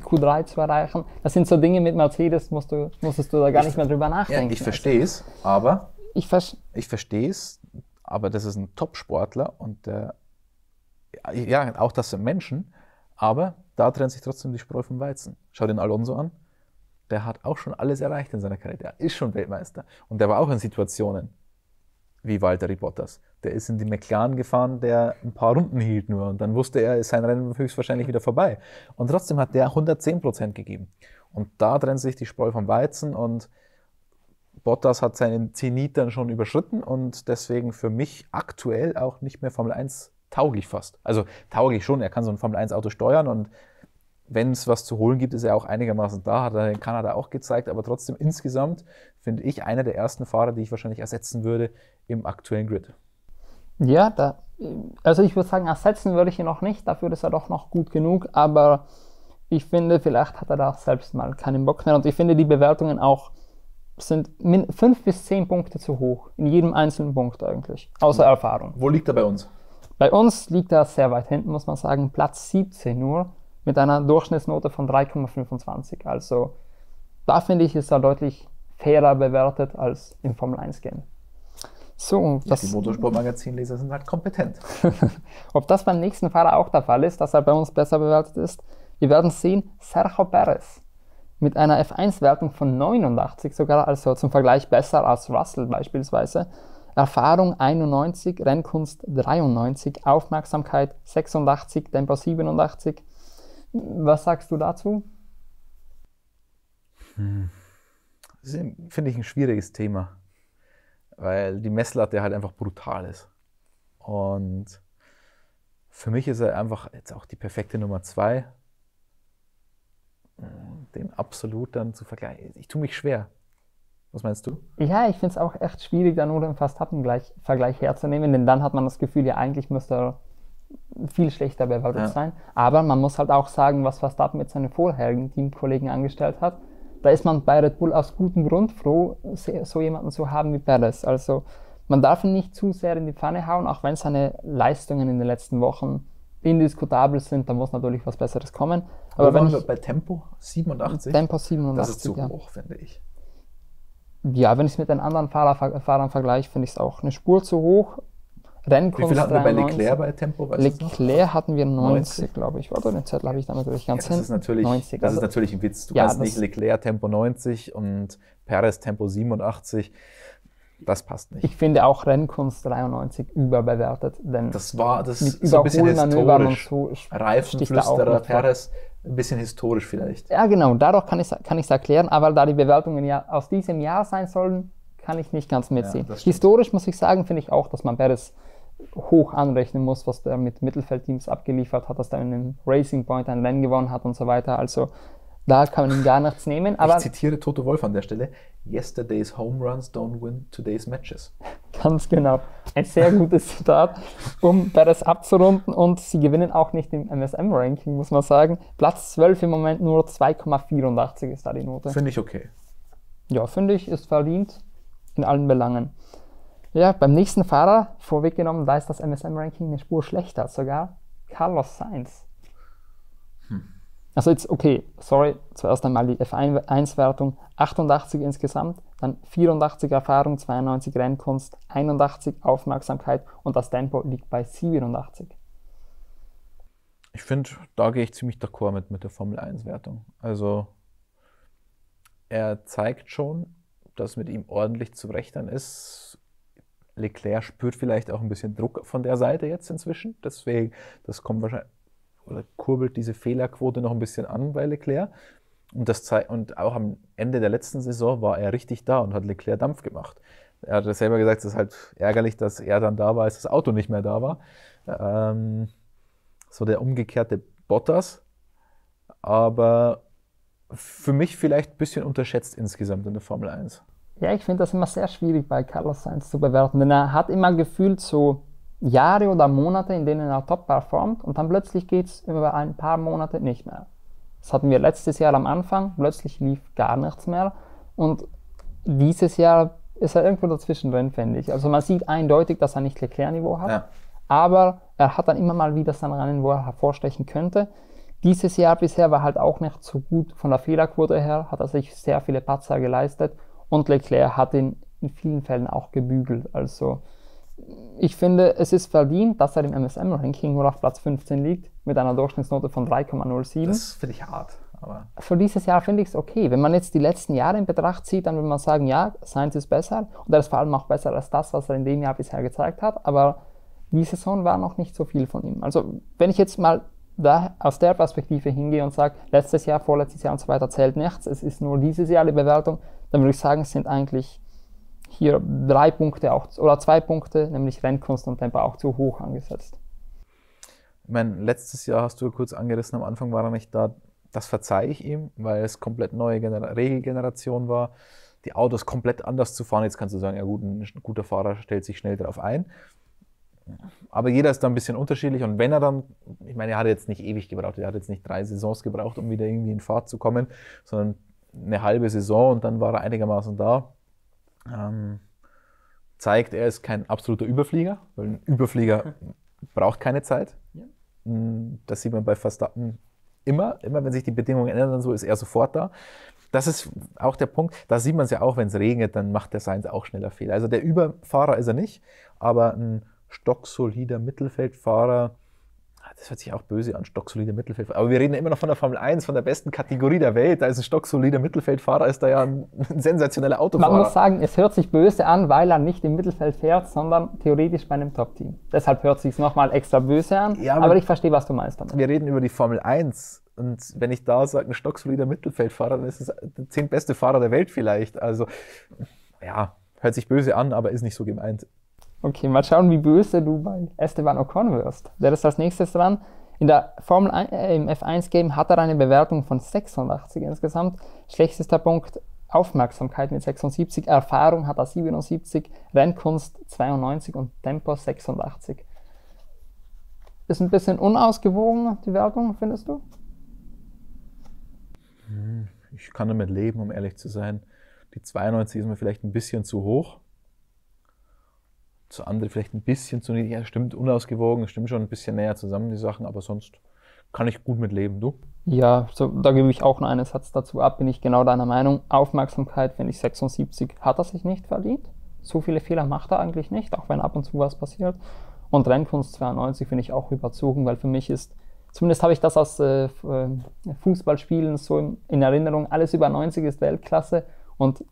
Q3 zu erreichen. Das sind so Dinge mit Mercedes, musst du, musstest du da gar nicht mehr drüber nachdenken. Ja, ich verstehe es, aber ich, vers ich verstehe es, aber das ist ein Top-Sportler und der, ja, auch das sind Menschen, aber da trennt sich trotzdem die Spreu vom Weizen. Schau den Alonso an, der hat auch schon alles erreicht in seiner Karriere, der ist schon Weltmeister und der war auch in Situationen wie Walter Bottas. Der ist in die McLaren gefahren, der ein paar Runden hielt nur und dann wusste er, ist sein Rennen höchstwahrscheinlich wieder vorbei. Und trotzdem hat der 110 Prozent gegeben. Und da trennt sich die Spreu vom Weizen und Bottas hat seinen Zenit dann schon überschritten und deswegen für mich aktuell auch nicht mehr Formel 1 tauglich fast. Also tauglich schon, er kann so ein Formel 1 Auto steuern und wenn es was zu holen gibt, ist er auch einigermaßen da, hat er in Kanada auch gezeigt, aber trotzdem insgesamt finde ich einer der ersten Fahrer, die ich wahrscheinlich ersetzen würde im aktuellen Grid. Ja, da, also ich würde sagen, ersetzen würde ich ihn noch nicht, dafür ist er doch noch gut genug, aber ich finde, vielleicht hat er da selbst mal keinen Bock mehr und ich finde die Bewertungen auch sind fünf bis zehn Punkte zu hoch, in jedem einzelnen Punkt eigentlich, außer Erfahrung. Wo liegt er bei uns? Bei uns liegt er sehr weit hinten, muss man sagen, Platz 17 nur, mit einer Durchschnittsnote von 3,25. Also da finde ich, ist er deutlich fairer bewertet als im Formel 1 Game. So, ja, die Motorsportmagazinleser sind halt kompetent. *laughs* Ob das beim nächsten Fahrer auch der Fall ist, dass er bei uns besser bewertet ist, wir werden sehen. Sergio Perez mit einer F1-Wertung von 89 sogar, also zum Vergleich besser als Russell beispielsweise. Erfahrung 91, Rennkunst 93, Aufmerksamkeit 86, Tempo 87. Was sagst du dazu? Hm. Das finde ich ein schwieriges Thema weil die Messlatte halt einfach brutal ist. Und für mich ist er einfach jetzt auch die perfekte Nummer zwei. Den absolut dann zu vergleichen. Ich tue mich schwer. Was meinst du? Ja, ich finde es auch echt schwierig, da nur den Verstappen-Vergleich herzunehmen, denn dann hat man das Gefühl, ja, eigentlich müsste er viel schlechter bewertet ja. sein. Aber man muss halt auch sagen, was Verstappen mit seinen vorherigen Teamkollegen angestellt hat da ist man bei Red Bull aus gutem Grund froh, so jemanden zu haben wie Perez. Also man darf ihn nicht zu sehr in die Pfanne hauen, auch wenn seine Leistungen in den letzten Wochen indiskutabel sind, da muss natürlich was Besseres kommen. Aber, Aber wenn wir bei Tempo 87? Tempo 87. Das ist zu ja. hoch, finde ich. Ja, wenn ich es mit den anderen Fahrer, Fahrern vergleiche, finde ich es auch eine Spur zu hoch. Rennkunst Wie viel hatten wir bei Leclerc bei Tempo? Leclerc hatten wir 90, 90. glaube ich. Warte, den Zettel habe ich da natürlich ganz ja, das Ist natürlich, 90, das also, ist natürlich ein Witz. Du ja, kannst nicht Leclerc Tempo 90 und Perez Tempo 87. Das passt nicht. Ich finde auch Rennkunst 93 überbewertet. Denn das war das mit so ein bisschen historisch. So Reifenflüsterer Perez, ein bisschen historisch vielleicht. Ja, genau. Dadurch kann ich es kann erklären. Aber da die Bewertungen ja aus diesem Jahr sein sollen, kann ich nicht ganz mitziehen. Ja, Historisch muss ich sagen, finde ich auch, dass man Perez hoch anrechnen muss, was der mit Mittelfeldteams abgeliefert hat, dass er in einem Racing Point ein Rennen gewonnen hat und so weiter. Also da kann man ihm gar nichts nehmen. Aber ich zitiere Toto Wolf an der Stelle: Yesterday's home runs don't win today's matches. Ganz genau. Ein sehr gutes Zitat, um Perez abzurunden. Und sie gewinnen auch nicht im MSM-Ranking, muss man sagen. Platz 12 im Moment nur 2,84 ist da die Note. Finde ich okay. Ja, finde ich, ist verdient in allen Belangen. Ja, beim nächsten Fahrer, vorweggenommen, da ist das MSM-Ranking eine Spur schlechter sogar. Carlos Sainz. Also jetzt, okay, sorry, zuerst einmal die F1-Wertung, 88 insgesamt, dann 84 Erfahrung, 92 Rennkunst, 81 Aufmerksamkeit und das Tempo liegt bei 87. Ich finde, da gehe ich ziemlich d'accord mit, mit der Formel 1-Wertung. Also er zeigt schon, dass mit ihm ordentlich zu rechnen ist. Leclerc spürt vielleicht auch ein bisschen Druck von der Seite jetzt inzwischen. Deswegen, das kommt wahrscheinlich, oder kurbelt diese Fehlerquote noch ein bisschen an bei Leclerc. Und, das und auch am Ende der letzten Saison war er richtig da und hat Leclerc Dampf gemacht. Er hat selber gesagt, es ist halt ärgerlich, dass er dann da war, als das Auto nicht mehr da war. Ähm, so der umgekehrte Bottas. Aber für mich vielleicht ein bisschen unterschätzt insgesamt in der Formel 1. Ja, ich finde das immer sehr schwierig bei Carlos Sainz zu bewerten, denn er hat immer gefühlt so Jahre oder Monate, in denen er top performt und dann plötzlich geht es über ein paar Monate nicht mehr. Das hatten wir letztes Jahr am Anfang, plötzlich lief gar nichts mehr und dieses Jahr ist er irgendwo dazwischen drin, finde ich. Also man sieht eindeutig, dass er nicht Leclerc-Niveau hat, ja. aber er hat dann immer mal wieder sein Rennen, wo er hervorstechen könnte. Dieses Jahr bisher war halt auch nicht so gut von der Fehlerquote her, hat er sich sehr viele Patzer geleistet und Leclerc hat ihn in vielen Fällen auch gebügelt. Also ich finde, es ist verdient, dass er im MSM-Ranking nur auf Platz 15 liegt, mit einer Durchschnittsnote von 3,07. Das finde ich hart. Aber Für dieses Jahr finde ich es okay. Wenn man jetzt die letzten Jahre in Betracht zieht, dann würde man sagen, ja, Science ist besser und er ist vor allem auch besser als das, was er in dem Jahr bisher gezeigt hat. Aber die Saison war noch nicht so viel von ihm. Also wenn ich jetzt mal da aus der Perspektive hingehe und sage, letztes Jahr, vorletztes Jahr und so weiter zählt nichts, es ist nur dieses Jahr die Bewertung, dann würde ich sagen, es sind eigentlich hier drei Punkte auch, oder zwei Punkte, nämlich Rennkunst und Tempo auch zu hoch angesetzt. Ich meine, letztes Jahr hast du kurz angerissen, am Anfang war er nicht da. Das verzeihe ich ihm, weil es komplett neue Gener Regelgeneration war. Die Autos komplett anders zu fahren. Jetzt kannst du sagen, ja gut, ein guter Fahrer stellt sich schnell darauf ein. Aber jeder ist da ein bisschen unterschiedlich und wenn er dann, ich meine, er hat jetzt nicht ewig gebraucht, er hat jetzt nicht drei Saisons gebraucht, um wieder irgendwie in Fahrt zu kommen, sondern eine halbe Saison und dann war er einigermaßen da. Ähm, zeigt, er ist kein absoluter Überflieger, weil ein Überflieger *laughs* braucht keine Zeit. Ja. Mm, das sieht man bei Verstappen immer. Immer wenn sich die Bedingungen ändern, dann so ist er sofort da. Das ist auch der Punkt. Da sieht man es ja auch, wenn es regnet, dann macht der Seins auch schneller Fehler. Also der Überfahrer ist er nicht, aber ein stocksolider Mittelfeldfahrer das hört sich auch böse an, stocksolider Mittelfeldfahrer. Aber wir reden immer noch von der Formel 1, von der besten Kategorie der Welt. Da ist ein stocksolider Mittelfeldfahrer, ist da ja ein, ein sensationeller Autofahrer. Man muss sagen, es hört sich böse an, weil er nicht im Mittelfeld fährt, sondern theoretisch bei einem Top-Team. Deshalb hört sich es nochmal extra böse an. Ja, aber, aber ich verstehe, was du meinst damit. Wir reden über die Formel 1. Und wenn ich da sage, ein stocksolider Mittelfeldfahrer, dann ist es der zehntbeste Fahrer der Welt vielleicht. Also, ja, hört sich böse an, aber ist nicht so gemeint. Okay, mal schauen, wie böse du bei Esteban Ocon wirst. Der ist als nächstes dran. In der Formel 1, äh, im F1-Game hat er eine Bewertung von 86 insgesamt. Schlechtester Punkt Aufmerksamkeit mit 76, Erfahrung hat er 77, Rennkunst 92 und Tempo 86. Ist ein bisschen unausgewogen, die Wertung, findest du? Hm, ich kann damit leben, um ehrlich zu sein. Die 92 ist mir vielleicht ein bisschen zu hoch zu andere vielleicht ein bisschen zu niedrig. Ja, stimmt, unausgewogen, stimmt schon ein bisschen näher zusammen, die Sachen, aber sonst kann ich gut mit leben. Du? Ja, so, da gebe ich auch noch einen Satz dazu ab, bin ich genau deiner Meinung. Aufmerksamkeit finde ich 76 hat er sich nicht verdient. So viele Fehler macht er eigentlich nicht, auch wenn ab und zu was passiert. Und Rennkunst 92 finde ich auch überzogen, weil für mich ist, zumindest habe ich das aus äh, äh Fußballspielen so in Erinnerung, alles über 90 ist Weltklasse und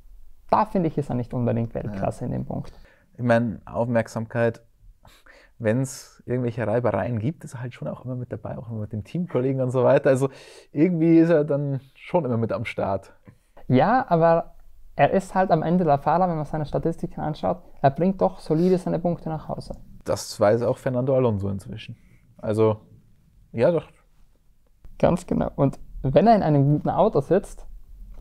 da finde ich, ist er nicht unbedingt Weltklasse ja. in dem Punkt ich meine, Aufmerksamkeit, wenn es irgendwelche Reibereien gibt, ist er halt schon auch immer mit dabei, auch immer mit den Teamkollegen und so weiter. Also irgendwie ist er dann schon immer mit am Start. Ja, aber er ist halt am Ende der Fahrer, wenn man seine Statistiken anschaut, er bringt doch solide seine Punkte nach Hause. Das weiß auch Fernando Alonso inzwischen. Also, ja doch. Ganz genau. Und wenn er in einem guten Auto sitzt,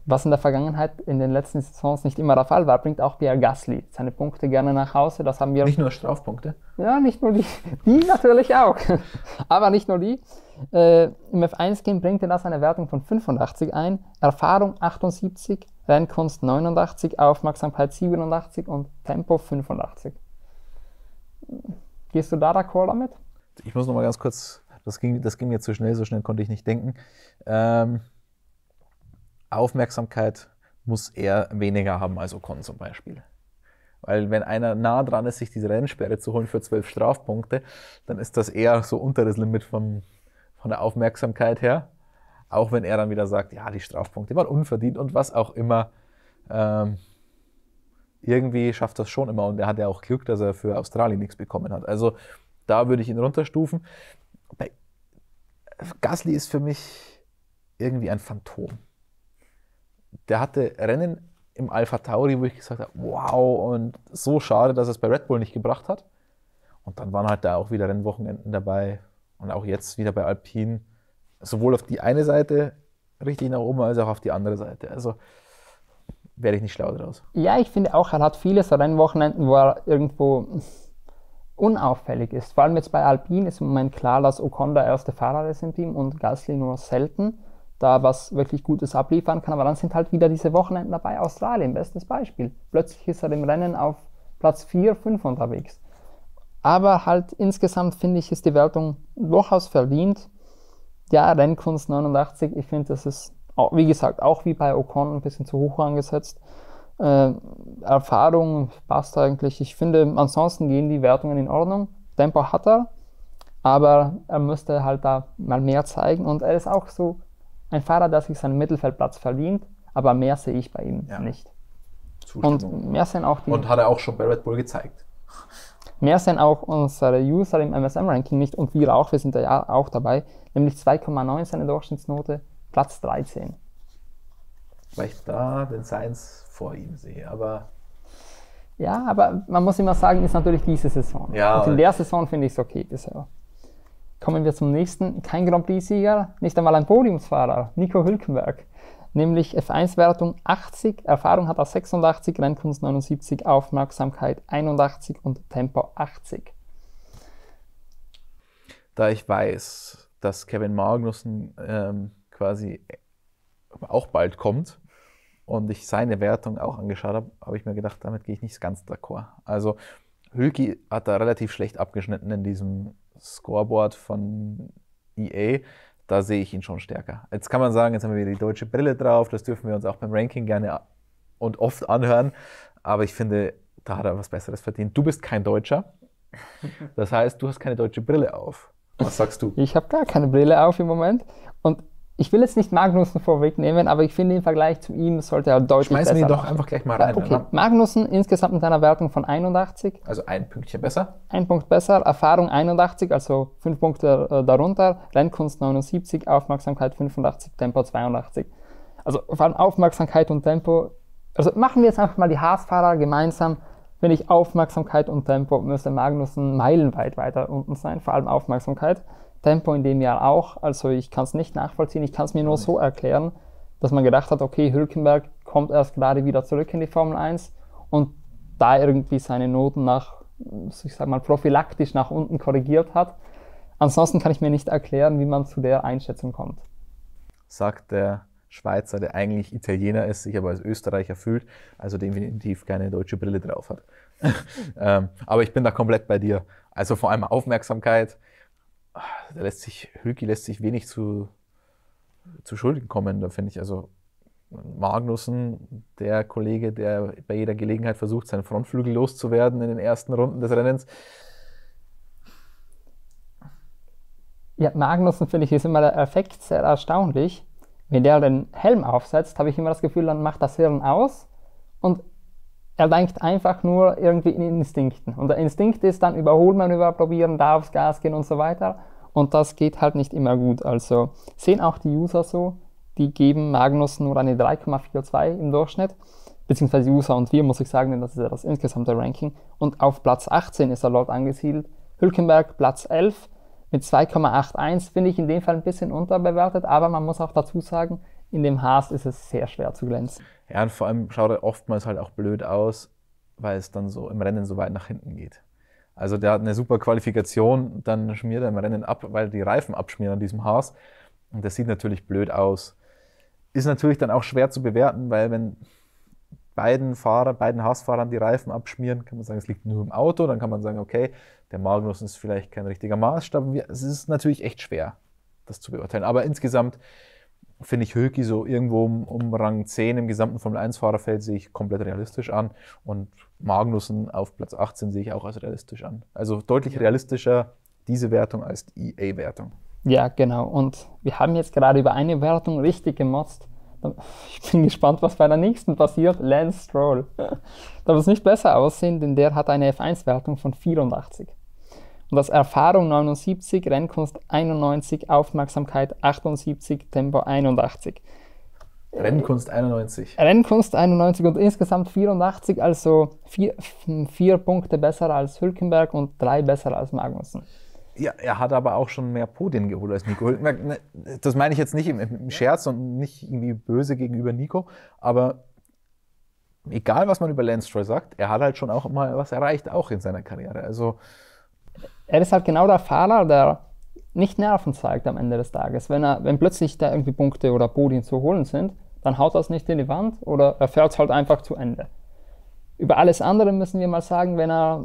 was in der Vergangenheit in den letzten Saisons nicht immer der Fall war, bringt auch Pierre Gasly seine Punkte gerne nach Hause. Das haben wir. Nicht nur Strafpunkte? Ja, nicht nur die. *laughs* Die natürlich auch. *laughs* Aber nicht nur die. Äh, Im F1-Game bringt er das eine Wertung von 85 ein, Erfahrung 78, Rennkunst 89, Aufmerksamkeit 87 und Tempo 85. Gehst du da d'accord damit? Ich muss noch mal ganz kurz, das ging, das ging mir zu schnell, so schnell konnte ich nicht denken. Ähm, Aufmerksamkeit muss er weniger haben als Ocon zum Beispiel. Weil wenn einer nah dran ist, sich diese Rennsperre zu holen für zwölf Strafpunkte, dann ist das eher so unter das Limit von, von der Aufmerksamkeit her. Auch wenn er dann wieder sagt, ja, die Strafpunkte waren unverdient und was auch immer. Ähm, irgendwie schafft das schon immer und er hat ja auch Glück, dass er für Australien nichts bekommen hat. Also da würde ich ihn runterstufen. Bei Gasly ist für mich irgendwie ein Phantom der hatte Rennen im Alpha Tauri, wo ich gesagt habe, wow, und so schade, dass er es bei Red Bull nicht gebracht hat. Und dann waren halt da auch wieder Rennwochenenden dabei und auch jetzt wieder bei Alpine, sowohl auf die eine Seite richtig nach oben als auch auf die andere Seite. Also werde ich nicht schlau draus. Ja, ich finde auch, er hat viele so Rennwochenenden, wo er irgendwo unauffällig ist. Vor allem jetzt bei Alpine ist im Moment klar, dass Ocon der erste Fahrer ist im Team und Gasly nur selten da was wirklich Gutes abliefern kann. Aber dann sind halt wieder diese Wochenenden dabei. Australien, bestes Beispiel. Plötzlich ist er im Rennen auf Platz 4, 5 unterwegs. Aber halt insgesamt finde ich, ist die Wertung durchaus verdient. Ja, Rennkunst 89, ich finde, das ist, wie gesagt, auch wie bei Ocon ein bisschen zu hoch angesetzt. Äh, Erfahrung passt eigentlich. Ich finde, ansonsten gehen die Wertungen in Ordnung. Tempo hat er, aber er müsste halt da mal mehr zeigen. Und er ist auch so ein Fahrer, der sich seinen Mittelfeldplatz verdient, aber mehr sehe ich bei ihm ja. nicht. Und mehr sind auch die. Und hat er auch schon bei Red Bull gezeigt. Mehr sind auch unsere User im MSM-Ranking nicht und wir auch, wir sind da ja auch dabei, nämlich 2,9 seine Durchschnittsnote, Platz 13. Weil ich da den Science vor ihm sehe, aber. Ja, aber man muss immer sagen, ist natürlich diese Saison. Ja, und in der Saison finde ich es okay bisher. Kommen wir zum nächsten. Kein Grand Prix-Sieger, nicht einmal ein Podiumsfahrer, Nico Hülkenberg. Nämlich F1-Wertung 80, Erfahrung hat er 86, Rennkunst 79, Aufmerksamkeit 81 und Tempo 80. Da ich weiß, dass Kevin Magnussen ähm, quasi auch bald kommt, und ich seine Wertung auch angeschaut habe, habe ich mir gedacht, damit gehe ich nicht ganz d'accord. Also Hülki hat da relativ schlecht abgeschnitten in diesem Scoreboard von EA. Da sehe ich ihn schon stärker. Jetzt kann man sagen, jetzt haben wir wieder die deutsche Brille drauf, das dürfen wir uns auch beim Ranking gerne und oft anhören. Aber ich finde, da hat er was Besseres verdient. Du bist kein Deutscher. *laughs* Das heißt, du hast keine deutsche Brille auf. Was sagst du? Ich habe gar keine Brille auf im Moment. Und ich will jetzt nicht Magnussen vorwegnehmen, aber ich finde im Vergleich zu ihm sollte er deutlich Schmeißen besser. Schmeißen wir ihn doch einfach gleich mal rein. Okay. Magnussen insgesamt mit einer Wertung von 81. Also ein Pünktchen besser. Ein Punkt besser. Erfahrung 81, also fünf Punkte äh, darunter. Rennkunst 79, Aufmerksamkeit 85, Tempo 82. Also vor allem Aufmerksamkeit und Tempo. Also machen wir jetzt einfach mal die Haasfahrer gemeinsam. Finde ich Aufmerksamkeit und Tempo müsste Magnussen meilenweit weiter unten sein, vor allem Aufmerksamkeit. Tempo in dem Jahr auch. Also ich kann es nicht nachvollziehen. Ich kann es mir nur so erklären, dass man gedacht hat, okay, Hülkenberg kommt erst gerade wieder zurück in die Formel 1 und da irgendwie seine Noten nach, ich sag mal, prophylaktisch nach unten korrigiert hat. Ansonsten kann ich mir nicht erklären, wie man zu der Einschätzung kommt. Sagt der Schweizer, der eigentlich Italiener ist, sich aber als Österreicher fühlt, also definitiv keine deutsche Brille drauf hat. *laughs* ähm, aber ich bin da komplett bei dir. Also vor allem Aufmerksamkeit da lässt sich, Hülki lässt sich wenig zu, zu Schulden kommen. Da finde ich also Magnussen, der Kollege, der bei jeder Gelegenheit versucht, seinen Frontflügel loszuwerden in den ersten Runden des Rennens. Ja, Magnussen finde ich ist immer der Effekt sehr erstaunlich. Wenn der den Helm aufsetzt, habe ich immer das Gefühl, dann macht das Hirn aus und er denkt einfach nur irgendwie in Instinkten. Und der Instinkt ist dann Überholmanöver probieren, da aufs Gas gehen und so weiter. Und das geht halt nicht immer gut. Also sehen auch die User so, die geben Magnus nur eine 3,42 im Durchschnitt. Beziehungsweise User und wir, muss ich sagen, denn das ist ja das insgesamte Ranking. Und auf Platz 18 ist er dort angesiedelt. Hülkenberg Platz 11 mit 2,81 finde ich in dem Fall ein bisschen unterbewertet, aber man muss auch dazu sagen, in dem Haas ist es sehr schwer zu glänzen. Ja, und vor allem schaut er oftmals halt auch blöd aus, weil es dann so im Rennen so weit nach hinten geht. Also der hat eine super Qualifikation, dann schmiert er im Rennen ab, weil die Reifen abschmieren an diesem Haas. Und das sieht natürlich blöd aus. Ist natürlich dann auch schwer zu bewerten, weil wenn beiden Fahrer, beiden Haasfahrern die Reifen abschmieren, kann man sagen, es liegt nur im Auto. Dann kann man sagen, okay, der Magnus ist vielleicht kein richtiger Maßstab. Es ist natürlich echt schwer, das zu beurteilen. Aber insgesamt finde ich Hülki so irgendwo um, um, Rang 10 im gesamten Formel 1 Fahrerfeld sehe ich komplett realistisch an und Magnussen auf Platz 18 sehe ich auch als realistisch an. Also deutlich realistischer diese Wertung als die EA-Wertung. Ja, genau. Und wir haben jetzt gerade über eine Wertung richtig gemotzt. Ich bin gespannt, was bei der nächsten passiert. Lance Stroll. *laughs* Da wird es nicht besser aussehen, denn der hat eine F1-Wertung von 84. Und das Erfahrung 79, Rennkunst 91, Aufmerksamkeit 78, Tempo 81. Rennkunst 91. Rennkunst 91 und insgesamt 84, also vier, vier Punkte besser als Hülkenberg und drei besser als Magnussen. Ja, er hat aber auch schon mehr Podien geholt als Nico Hülkenberg. Ne, das meine ich jetzt nicht im Scherz und nicht irgendwie böse gegenüber Nico, aber egal was man über Lance Stroll sagt, er hat halt schon auch mal was erreicht, auch in seiner Karriere. Also er ist halt genau der Fahrer, der nicht Nerven zeigt am Ende des Tages. Wenn, er, wenn plötzlich da irgendwie Punkte oder Podien zu holen sind, dann haut das nicht in die Wand oder er fährt halt einfach zu Ende. Über alles andere müssen wir mal sagen, wenn er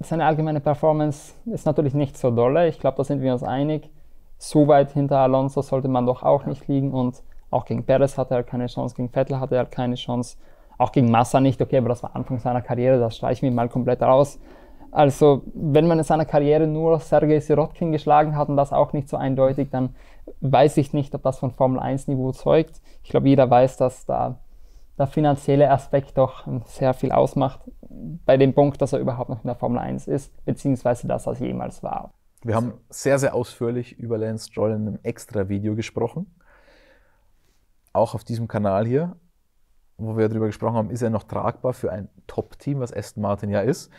seine allgemeine Performance ist natürlich nicht so dolle. Ich glaube, da sind wir uns einig. So weit hinter Alonso sollte man doch auch nicht liegen und auch gegen Perez hatte er keine Chance, gegen Vettel hatte er keine Chance. Auch gegen Massa nicht, okay, aber das war Anfang seiner Karriere, das streichen wir mal komplett raus. Also, wenn man in seiner Karriere nur Sergei Sirotkin geschlagen hat und das auch nicht so eindeutig, dann weiß ich nicht, ob das von Formel 1 Niveau zeugt. Ich glaube, jeder weiß, dass da der finanzielle Aspekt doch sehr viel ausmacht bei dem Punkt, dass er überhaupt noch in der Formel 1 ist, beziehungsweise dass er es jemals war. Wir haben sehr, sehr ausführlich über Lance Stroll in einem extra Video gesprochen. Auch auf diesem Kanal hier, wo wir darüber gesprochen haben, ist er noch tragbar für ein Top-Team, was Aston Martin ja ist.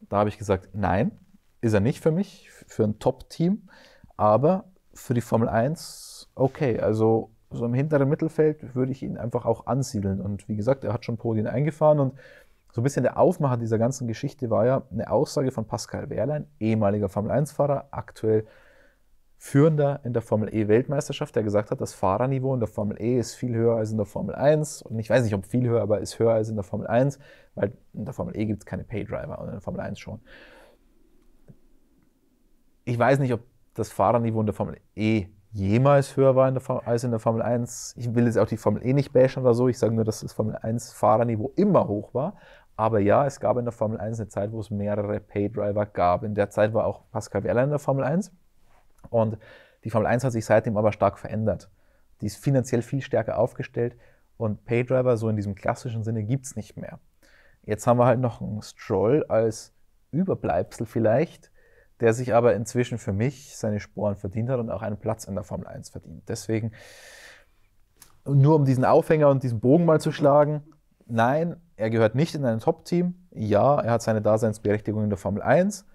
Da habe ich gesagt, nein, ist er nicht für mich, für ein Top-Team. Aber für die Formel 1, okay, also so im hinteren Mittelfeld würde ich ihn einfach auch ansiedeln. Und wie gesagt, er hat schon Podien eingefahren und so ein bisschen der Aufmacher dieser ganzen Geschichte war ja eine Aussage von Pascal Wehrlein, ehemaliger Formel 1-Fahrer, aktuell Führender in der Formel E-Weltmeisterschaft, der gesagt hat, das Fahrerniveau in der Formel E ist viel höher als in der Formel 1. Und ich weiß nicht, ob viel höher, aber ist höher als in der Formel 1, weil in der Formel E gibt es keine Paydriver und in der Formel 1 schon. Ich weiß nicht, ob das Fahrerniveau in der Formel E jemals höher war in als in der Formel 1. Ich will jetzt auch die Formel E nicht bashen oder so. Ich sage nur, dass das Formel 1 Fahrerniveau immer hoch war. Aber ja, es gab in der Formel 1 eine Zeit, wo es mehrere Paydriver gab. In der Zeit war auch Pascal Wehrlein in der Formel 1. Und die Formel 1 hat sich seitdem aber stark verändert. Die ist finanziell viel stärker aufgestellt und Paydriver so in diesem klassischen Sinne gibt es nicht mehr. Jetzt haben wir halt noch einen Stroll als Überbleibsel vielleicht, der sich aber inzwischen für mich seine Sporen verdient hat und auch einen Platz in der Formel 1 verdient. Deswegen, nur um diesen Aufhänger und diesen Bogen mal zu schlagen, nein, er gehört nicht in ein Top-Team. Ja, er hat seine Daseinsberechtigung in der Formel 1.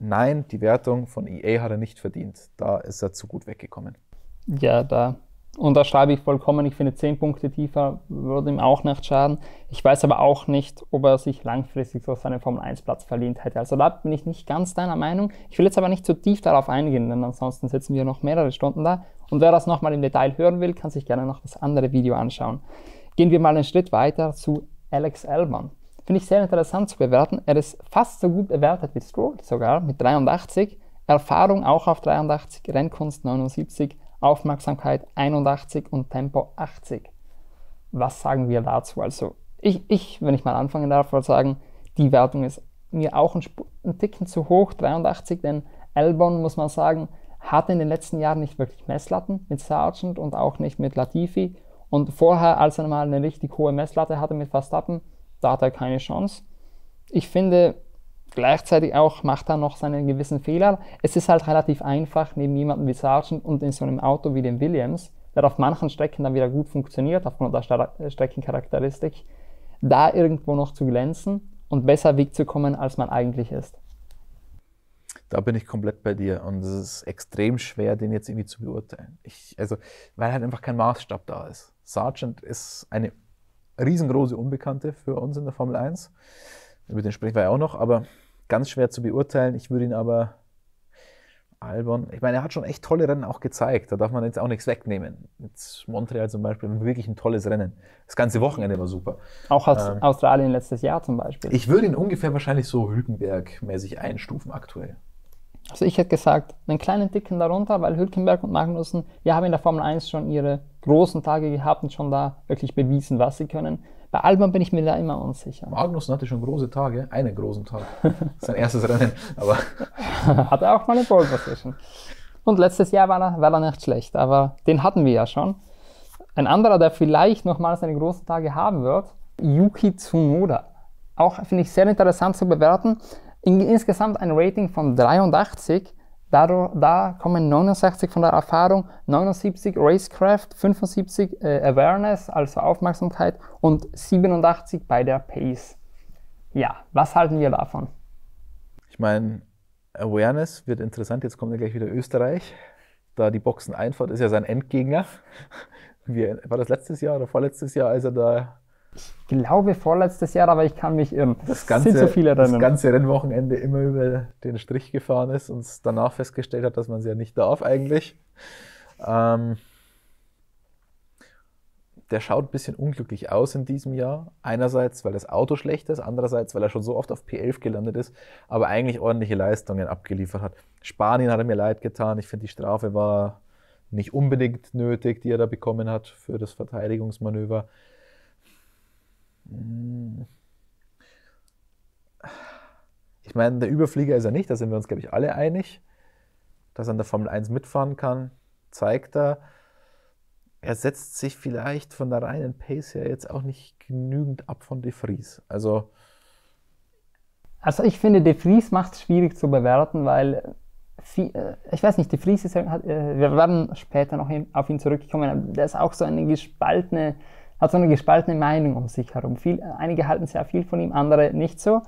Nein, die Wertung von EA hat er nicht verdient. Da ist er zu gut weggekommen. Ja, da unterschreibe ich vollkommen. Ich finde, 10 Punkte tiefer würde ihm auch nicht schaden. Ich weiß aber auch nicht, ob er sich langfristig so seinen Formel-1-Platz verdient hätte. Also da bin ich nicht ganz deiner Meinung. Ich will jetzt aber nicht zu tief darauf eingehen, denn ansonsten sitzen wir noch mehrere Stunden da. Und wer das nochmal im Detail hören will, kann sich gerne noch das andere Video anschauen. Gehen wir mal einen Schritt weiter zu Alex Albon. Finde ich sehr interessant zu bewerten. Er ist fast so gut bewertet wie Stroll sogar mit 83. Erfahrung auch auf 83, Rennkunst 79, Aufmerksamkeit 81 und Tempo 80. Was sagen wir dazu? Also ich, ich wenn ich mal anfangen darf, würde sagen, die Wertung ist mir auch ein, ein Ticken zu hoch, 83, denn Albon, muss man sagen, hatte in den letzten Jahren nicht wirklich Messlatten mit Sargent und auch nicht mit Latifi. Und vorher, als er mal eine richtig hohe Messlatte hatte mit Verstappen, da hat er keine Chance. Ich finde, Gleichzeitig auch macht er noch seinen gewissen Fehler. Es ist halt relativ einfach, neben jemandem wie Sargent und in so einem Auto wie dem Williams, der auf manchen Strecken dann wieder gut funktioniert, aufgrund der äh, Streckencharakteristik, da irgendwo noch zu glänzen und besser wegzukommen, als man eigentlich ist. Da bin ich komplett bei dir und es ist extrem schwer, den jetzt irgendwie zu beurteilen. Ich, also, weil halt einfach kein Maßstab da ist. Sargent ist eine riesengroße Unbekannte für uns in der Formel 1. Über den sprechen wir ja auch noch, aber ganz schwer zu beurteilen. Ich würde ihn aber Albon, ich meine, er hat schon echt tolle Rennen auch gezeigt. Da darf man jetzt auch nichts wegnehmen. Jetzt Montreal zum Beispiel, wirklich ein tolles Rennen. Das ganze Wochenende war super. Auch aus ähm, Australien letztes Jahr zum Beispiel. Ich würde ihn ungefähr wahrscheinlich so Hülkenberg-mäßig einstufen aktuell. Also ich hätte gesagt, einen kleinen Ticken darunter, weil Hülkenberg und Magnussen, ja, haben in der Formel 1 schon ihre großen Tage gehabt und schon da wirklich bewiesen, was sie können. Bei Albon bin ich mir da immer unsicher. Magnussen hatte schon große Tage, einen großen Tag. *laughs* Sein erstes Rennen, aber. *laughs* Hat er auch mal eine Pole Position. Und letztes Jahr war er, war er nicht schlecht, aber den hatten wir ja schon. Ein anderer, der vielleicht nochmal seine großen Tage haben wird, Yuki Tsunoda. Auch finde ich sehr interessant zu bewerten. In, insgesamt ein Rating von 83 Dadurch, da kommen 69 von der Erfahrung, 79 Racecraft, 75 äh, Awareness, also Aufmerksamkeit und 87 bei der Pace. Ja, was halten wir davon? Ich meine, Awareness wird interessant. Jetzt kommt ja gleich wieder Österreich. Da die Boxen Einfahrt ist ja sein Endgegner. Wie, war das letztes Jahr oder vorletztes Jahr, als er da ich glaube vorletztes Jahr, aber ich kann mich irren. Das ganze, sind so viele. Das ganze Rennwochenende immer über den Strich gefahren ist und danach festgestellt hat, dass man es ja nicht darf eigentlich. Ähm, der schaut ein bisschen unglücklich aus in diesem Jahr. Einerseits, weil das Auto schlecht ist, andererseits, weil er schon so oft auf P11 gelandet ist, aber eigentlich ordentliche Leistungen abgeliefert hat. Spanien hat er mir leid getan. Ich finde, die Strafe war nicht unbedingt nötig, die er da bekommen hat für das Verteidigungsmanöver. Ich meine, der Überflieger ist er nicht, da sind wir uns, glaube ich, alle einig. Dass er an der Formel 1 mitfahren kann, zeigt er. Er setzt sich vielleicht von der reinen Pace her jetzt auch nicht genügend ab von De Vries. Also, also ich finde, De Vries macht es schwierig zu bewerten, weil äh, ich weiß nicht, De Vries ist, äh, wir werden später noch auf ihn zurückkommen, der ist auch so eine gespaltene, hat so eine gespaltene Meinung um sich herum. Viel, einige halten sehr viel von ihm, andere nicht so.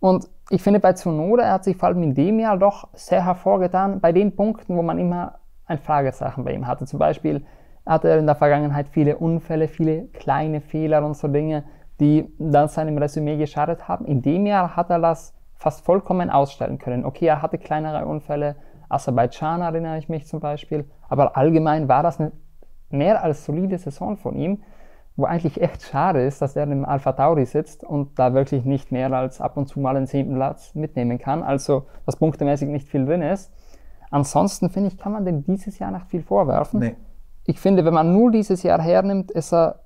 Und ich finde bei Tsunoda, er hat sich vor allem in dem Jahr doch sehr hervorgetan, bei den Punkten, wo man immer ein Fragezeichen bei ihm hatte. Zum Beispiel hatte er in der Vergangenheit viele Unfälle, viele kleine Fehler und so Dinge, die dann seinem Resümee geschadet haben. In dem Jahr hat er das fast vollkommen ausstellen können. Okay, er hatte kleinere Unfälle, Aserbaidschan erinnere ich mich zum Beispiel, aber allgemein war das eine mehr als solide Saison von ihm wo eigentlich echt schade ist, dass er im Alpha Tauri sitzt und da wirklich nicht mehr als ab und zu mal einen zehnten Platz mitnehmen kann, also dass punktemäßig nicht viel drin ist. Ansonsten finde ich, kann man dem dieses Jahr nicht viel vorwerfen. Nee. Ich finde, wenn man nur dieses Jahr hernimmt, ist er,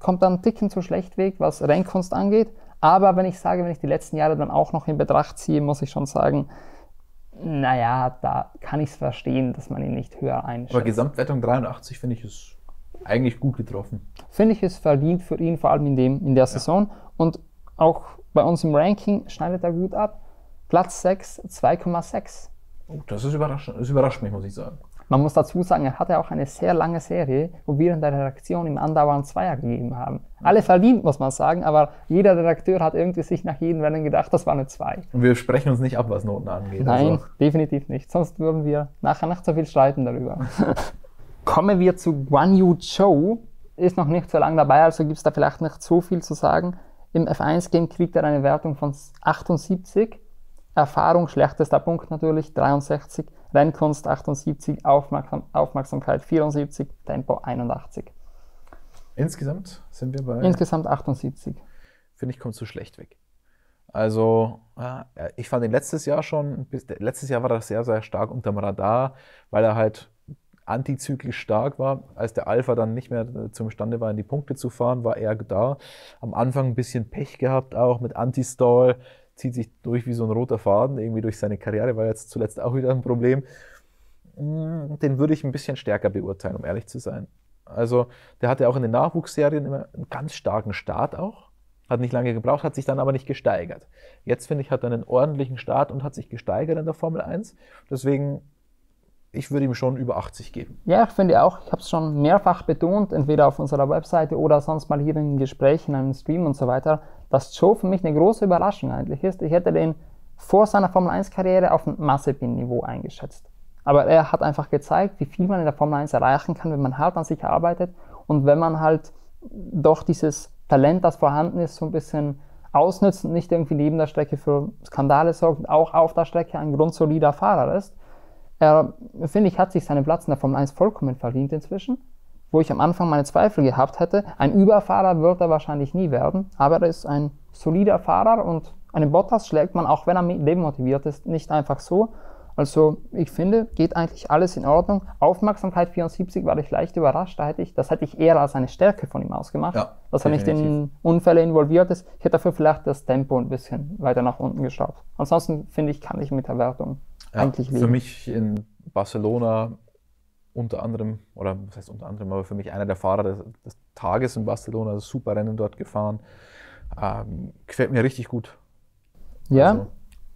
kommt er einen Ticken zu schlecht weg, was Rennkunst angeht. Aber wenn ich sage, wenn ich die letzten Jahre dann auch noch in Betracht ziehe, muss ich schon sagen, naja, da kann ich es verstehen, dass man ihn nicht höher einschätzt. Aber Gesamtwertung 83 finde ich ist eigentlich gut getroffen. Finde ich es verdient für ihn, vor allem in, dem, in der Saison. Und auch bei uns im Ranking schneidet er gut ab. Platz 6, 2,6. Oh, das ist überraschend. Das überrascht mich, muss ich sagen. Man muss dazu sagen, er hatte auch eine sehr lange Serie, wo wir in der Redaktion ihm andauernd Zweier gegeben haben. Alle verdient, muss man sagen, aber jeder Redakteur hat irgendwie sich nach jedem Rennen gedacht, das war eine 2. Und wir sprechen uns nicht ab, was Noten angeht. Nein, also. definitiv nicht. Sonst würden wir nachher nicht so viel streiten darüber. *laughs* Kommen wir zu Guan Yu Zhou. Ist noch nicht so lange dabei, also gibt es da vielleicht nicht so viel zu sagen. Im F1-Game kriegt er eine Wertung von 78. Erfahrung, schlechtester Punkt natürlich, 63. Rennkunst 78, Aufmerksam Aufmerksamkeit 74, Tempo 81. Insgesamt sind wir bei. Insgesamt 78. Finde ich, kommt zu schlecht weg. Also, ich fand ihn letztes Jahr schon, letztes Jahr war er sehr, sehr stark unterm Radar, weil er halt antizyklisch stark war. Als der Alpha dann nicht mehr zumstande war, in die Punkte zu fahren, war er da. Am Anfang ein bisschen Pech gehabt, auch mit Anti-Stall, zieht sich durch wie so ein roter Faden, irgendwie durch seine Karriere, war jetzt zuletzt auch wieder ein Problem. Mm, den würde ich ein bisschen stärker beurteilen, um ehrlich zu sein. Also, der hatte auch in den Nachwuchsserien immer einen ganz starken Start auch. Hat nicht lange gebraucht, hat sich dann aber nicht gesteigert. Jetzt finde ich, hat er einen ordentlichen Start und hat sich gesteigert in der Formel 1. Deswegen ich würde ihm schon über 80 geben. Ja, ich finde auch, ich habe es schon mehrfach betont, entweder auf unserer Webseite oder sonst mal hier in Gesprächen, in einem Stream und so weiter, dass Joe für mich eine große Überraschung eigentlich ist. Ich hätte den vor seiner Formel 1-Karriere auf ein Mazepin-Niveau eingeschätzt. Aber er hat einfach gezeigt, wie viel man in der Formel 1 erreichen kann, wenn man hart an sich arbeitet und wenn man halt doch dieses Talent, das vorhanden ist, so ein bisschen ausnützt und nicht irgendwie neben der Strecke für Skandale sorgt, auch auf der Strecke ein grundsolider Fahrer ist. Er, finde ich, hat sich seinen Platz in der Formel 1 vollkommen verdient inzwischen. Wo ich am Anfang meine Zweifel gehabt hätte. Ein Überfahrer wird er wahrscheinlich nie werden, aber er ist ein solider Fahrer und einen Bottas schlägt man, auch wenn er demotiviert ist, nicht einfach so. Also ich finde, geht eigentlich alles in Ordnung. Aufmerksamkeit 74 war ich leicht überrascht. Da hätte ich, das hätte ich eher als eine Stärke von ihm ausgemacht, ja, dass er nicht in Unfälle involviert ist. Ich hätte dafür vielleicht das Tempo ein bisschen weiter nach unten geschraubt. Ansonsten finde ich, kann ich mit der Wertung ja, eigentlich leben. Für mich in Barcelona unter anderem, oder was heißt unter anderem, aber für mich einer der Fahrer des, des Tages in Barcelona, das super Rennen dort gefahren. Ähm, gefällt mir richtig gut. Ja. Also,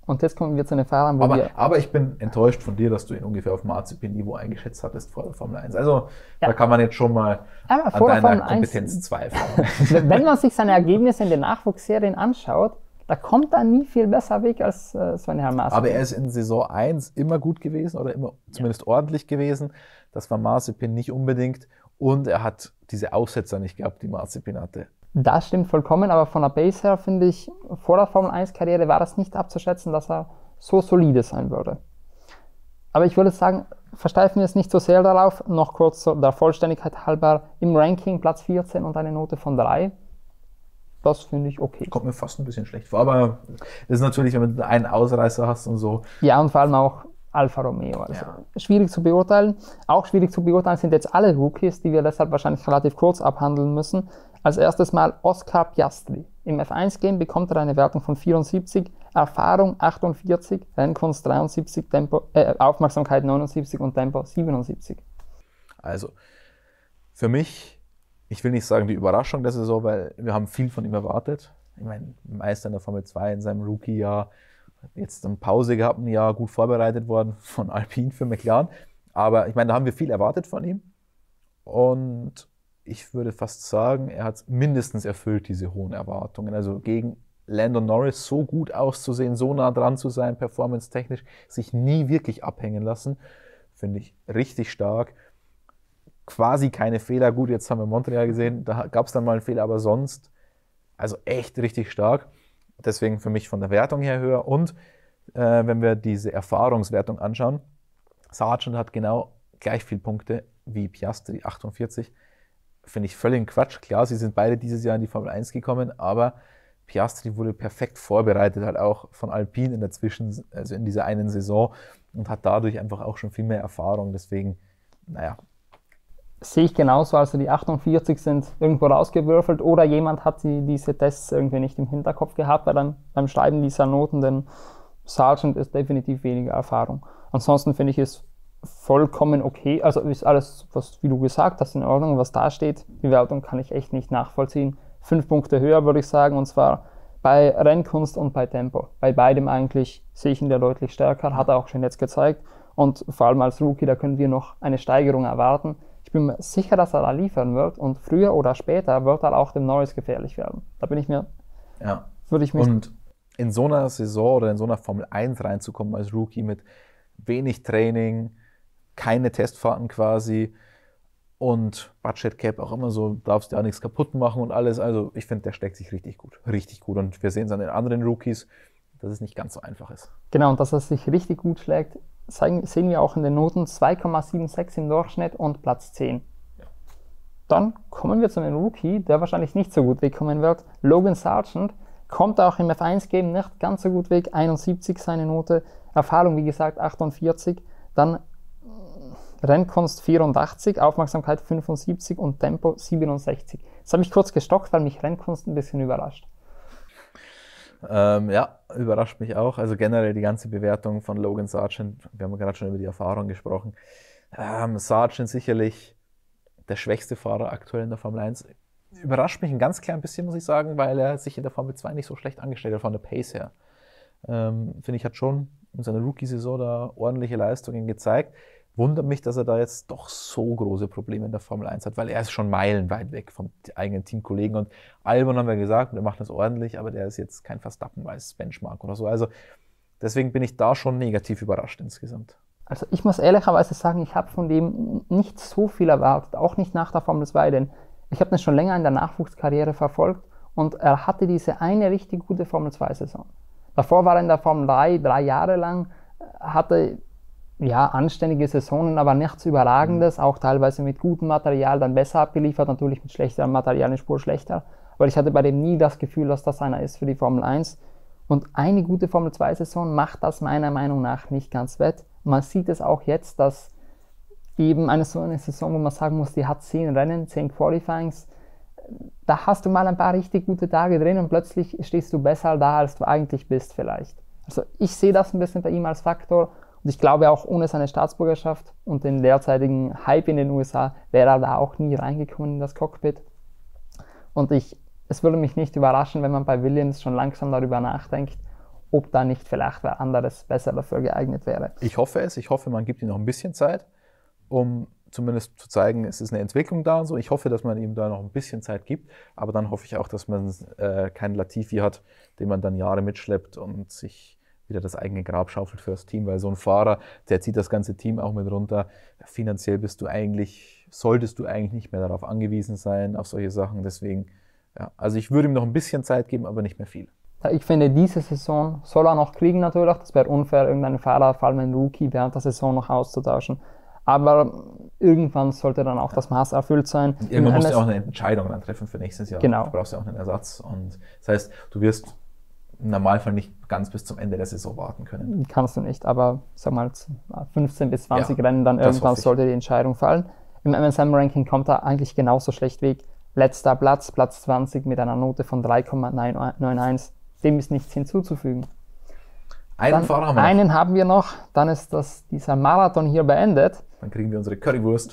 und jetzt kommen wir zu den Fahrern, wo aber, wir. Aber ich bin enttäuscht von dir, dass du ihn ungefähr auf Marzipin-Niveau eingeschätzt hattest vor der Formel 1. Also ja. da kann man jetzt schon mal an deiner Kompetenz 1, zweifeln. *laughs* Wenn man sich seine Ergebnisse in den Nachwuchsserien anschaut, da kommt er nie viel besser weg als äh, Sven Mazepin. Aber er ist in Saison 1 immer gut gewesen oder immer zumindest ja. ordentlich gewesen. Das war Mazepin nicht unbedingt. Und er hat diese Aussetzer nicht gehabt, die Mazepin hatte. Das stimmt vollkommen, aber von der Base her finde ich, vor der Formel 1-Karriere war das nicht abzuschätzen, dass er so solide sein würde. Aber ich würde sagen, versteifen wir es nicht so sehr darauf. Noch kurz der Vollständigkeit halber im Ranking Platz 14 und eine Note von 3. Das finde ich okay. Kommt mir fast ein bisschen schlecht vor, aber das ist natürlich, wenn du einen Ausreißer hast und so. Ja, und vor allem auch Alfa Romeo. Also ja. schwierig zu beurteilen. Auch schwierig zu beurteilen sind jetzt alle Rookies, die wir deshalb wahrscheinlich relativ kurz abhandeln müssen. Als erstes mal Oscar Piastri. Im F1-Game bekommt er eine Wertung von 74, Erfahrung 48, Rennkunst 73, Tempo, äh, Aufmerksamkeit 79 und Tempo 77. Also, für mich, ich will nicht sagen die Überraschung der Saison, weil wir haben viel von ihm erwartet. Ich meine, Meister in der Formel 2 in seinem Rookie-Jahr, jetzt eine Pause gehabt, ein Jahr gut vorbereitet worden *laughs* von Alpine für McLaren. Aber ich meine, da haben wir viel erwartet von ihm. Und ich würde fast sagen, er hat mindestens erfüllt, diese hohen Erwartungen. Also gegen Landon Norris so gut auszusehen, so nah dran zu sein, performance-technisch, sich nie wirklich abhängen lassen, finde ich richtig stark. Quasi keine Fehler. Gut, jetzt haben wir Montreal gesehen, da gab es dann mal einen Fehler, aber sonst, also echt richtig stark. Deswegen für mich von der Wertung her höher. Und äh, wenn wir diese Erfahrungswertung anschauen, Sargent hat genau gleich viele Punkte wie Piastri, 48 finde ich völlig Quatsch. Klar, sie sind beide dieses Jahr in die Formel 1 gekommen, aber Piastri wurde perfekt vorbereitet, halt auch von Alpine in der Zwischen, also in dieser einen Saison und hat dadurch einfach auch schon viel mehr Erfahrung. Deswegen, naja. Sehe ich genauso, also die 48 sind irgendwo rausgewürfelt oder jemand hat die, diese Tests irgendwie nicht im Hinterkopf gehabt bei beim, beim Schreiben dieser Noten, denn Sargent ist definitiv weniger Erfahrung. Ansonsten finde ich es vollkommen okay. Also ist alles, was wie du gesagt hast, in Ordnung, was da steht. Die Wertung kann ich echt nicht nachvollziehen. Fünf Punkte höher, würde ich sagen, und zwar bei Rennkunst und bei Tempo. Bei beidem eigentlich sehe ich ihn da deutlich stärker, hat er auch schon jetzt gezeigt. Und vor allem als Rookie, da können wir noch eine Steigerung erwarten. Ich bin mir sicher, dass er da liefern wird und früher oder später wird er auch dem Norris gefährlich werden. Da bin ich mir. Ja. Würde ich mich. Und in so einer Saison oder in so einer Formel 1 reinzukommen als Rookie mit wenig Training, keine Testfahrten quasi und Budget Cap auch immer so, darfst du ja nichts kaputt machen und alles. Also ich finde, der steckt sich richtig gut, richtig gut. Und wir sehen es an den anderen Rookies, dass es nicht ganz so einfach ist. Genau, und dass er sich richtig gut schlägt, sehen wir auch in den Noten 2,76 im Durchschnitt und Platz 10. Dann kommen wir zu einem Rookie, der wahrscheinlich nicht so gut wegkommen wird. Logan Sargent kommt auch im F1-Game nicht ganz so gut weg, 71 seine Note, Erfahrung wie gesagt 48. Dann Rennkunst 84, Aufmerksamkeit 75 und Tempo 67. Das habe ich kurz gestockt, weil mich Rennkunst ein bisschen überrascht. Ähm, ja, überrascht mich auch. Also generell die ganze Bewertung von Logan Sargent. Wir haben gerade schon über die Erfahrung gesprochen. Ähm, Sargent sicherlich der schwächste Fahrer aktuell in der Formel 1. Überrascht mich ein ganz klein bisschen, muss ich sagen, weil er sich in der Formel 2 nicht so schlecht angestellt hat von der Pace her. Ähm, Finde ich, hat schon in seiner Rookie-Saison da ordentliche Leistungen gezeigt wundert mich, dass er da jetzt doch so große Probleme in der Formel 1 hat, weil er ist schon meilenweit weg vom eigenen Teamkollegen. Und Albon haben wir gesagt, der macht das ordentlich, aber der ist jetzt kein Verstappen als Benchmark oder so. Also deswegen bin ich da schon negativ überrascht insgesamt. Also ich muss ehrlicherweise sagen, ich habe von dem nicht so viel erwartet, auch nicht nach der Formel 2, denn ich habe das schon länger in der Nachwuchskarriere verfolgt und er hatte diese eine richtig gute Formel 2-Saison. Davor war er in der Formel 3 drei Jahre lang, hatte ja, anständige Saisonen, aber nichts Überragendes, auch teilweise mit gutem Material dann besser abgeliefert, natürlich mit schlechterem Material eine Spur schlechter. Aber ich hatte bei dem nie das Gefühl, dass das einer ist für die Formel 1. Und eine gute Formel 2 Saison macht das meiner Meinung nach nicht ganz wett. Man sieht es auch jetzt, dass eben eine so eine Saison, wo man sagen muss, die hat zehn Rennen, zehn Qualifyings, da hast du mal ein paar richtig gute Tage drin und plötzlich stehst du besser da, als du eigentlich bist vielleicht. Also ich sehe das ein bisschen bei ihm als Faktor und ich glaube auch ohne seine Staatsbürgerschaft und den derzeitigen Hype in den USA wäre er da auch nie reingekommen in das Cockpit. Und ich, es würde mich nicht überraschen, wenn man bei Williams schon langsam darüber nachdenkt, ob da nicht vielleicht wer anderes besser dafür geeignet wäre. Ich hoffe es. Ich hoffe, man gibt ihm noch ein bisschen Zeit, um zumindest zu zeigen, es ist eine Entwicklung da und so. Ich hoffe, dass man ihm da noch ein bisschen Zeit gibt. Aber dann hoffe ich auch, dass man äh, keinen Latifi hat, den man dann Jahre mitschleppt und sich wieder das eigene Grab schaufelt für das Team, weil so ein Fahrer, der zieht das ganze Team auch mit runter. Finanziell bist du eigentlich, solltest du eigentlich nicht mehr darauf angewiesen sein, auf solche Sachen. Deswegen, ja, also ich würde ihm noch ein bisschen Zeit geben, aber nicht mehr viel. Ich finde, diese Saison soll er noch kriegen natürlich. Das wäre unfair, irgendeinen Fahrer, vor allem einen Rookie, während der Saison noch auszutauschen. Aber irgendwann sollte dann auch das Maß erfüllt sein. irgendwann musst du auch eine Entscheidung dann treffen für nächstes Jahr. Genau. Du brauchst ja auch einen Ersatz. Und das heißt, du wirst im Normalfall nicht ganz bis zum Ende der Saison warten können. Kannst du nicht, aber sag mal 15 bis 20 ja, Rennen, dann irgendwann sollte die Entscheidung fallen. Im MSM-Ranking kommt er eigentlich genauso schlecht weg. Letzter Platz, Platz 20 mit einer Note von 3,91. Dem ist nichts hinzuzufügen. Einen dann, Fahrer haben wir Einen haben wir noch, dann ist das, dieser Marathon hier beendet. Dann kriegen wir unsere Currywurst.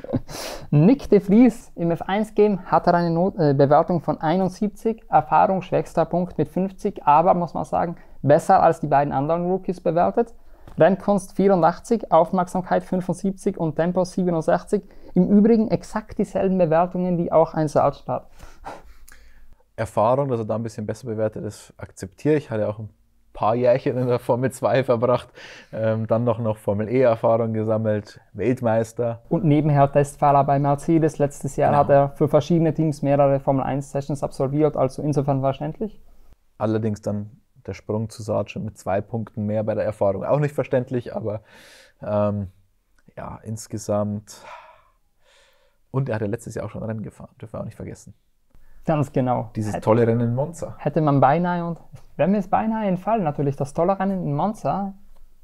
*laughs* Nick de Vries im F1-Game hat er eine Not, äh, Bewertung von 71, Erfahrung schwächster Punkt mit 50, aber muss man sagen, besser als die beiden anderen Rookies bewertet. Rennkunst 84, Aufmerksamkeit 75 und Tempo 67. Im Übrigen exakt dieselben Bewertungen, die auch ein hat. Erfahrung, dass er da ein bisschen besser bewertet ist, akzeptiere ich. Hat er auch ein paar Jährchen in der Formel 2 verbracht, ähm, dann noch, noch Formel E-Erfahrung gesammelt, Weltmeister. Und nebenher Testfahrer bei Mercedes. Letztes Jahr genau. hat er für verschiedene Teams mehrere Formel 1-Sessions absolviert, also insofern verständlich. Allerdings dann der Sprung zu Sargent mit zwei Punkten mehr bei der Erfahrung. Auch nicht verständlich, aber ähm, ja, insgesamt. Und er hat ja letztes Jahr auch schon Rennen gefahren, dürfen wir auch nicht vergessen. Ganz genau. Dieses hätte, tolle Rennen in Monza. Hätte man beinahe, und wenn mir es beinahe entfallen, natürlich das tolle Rennen in Monza,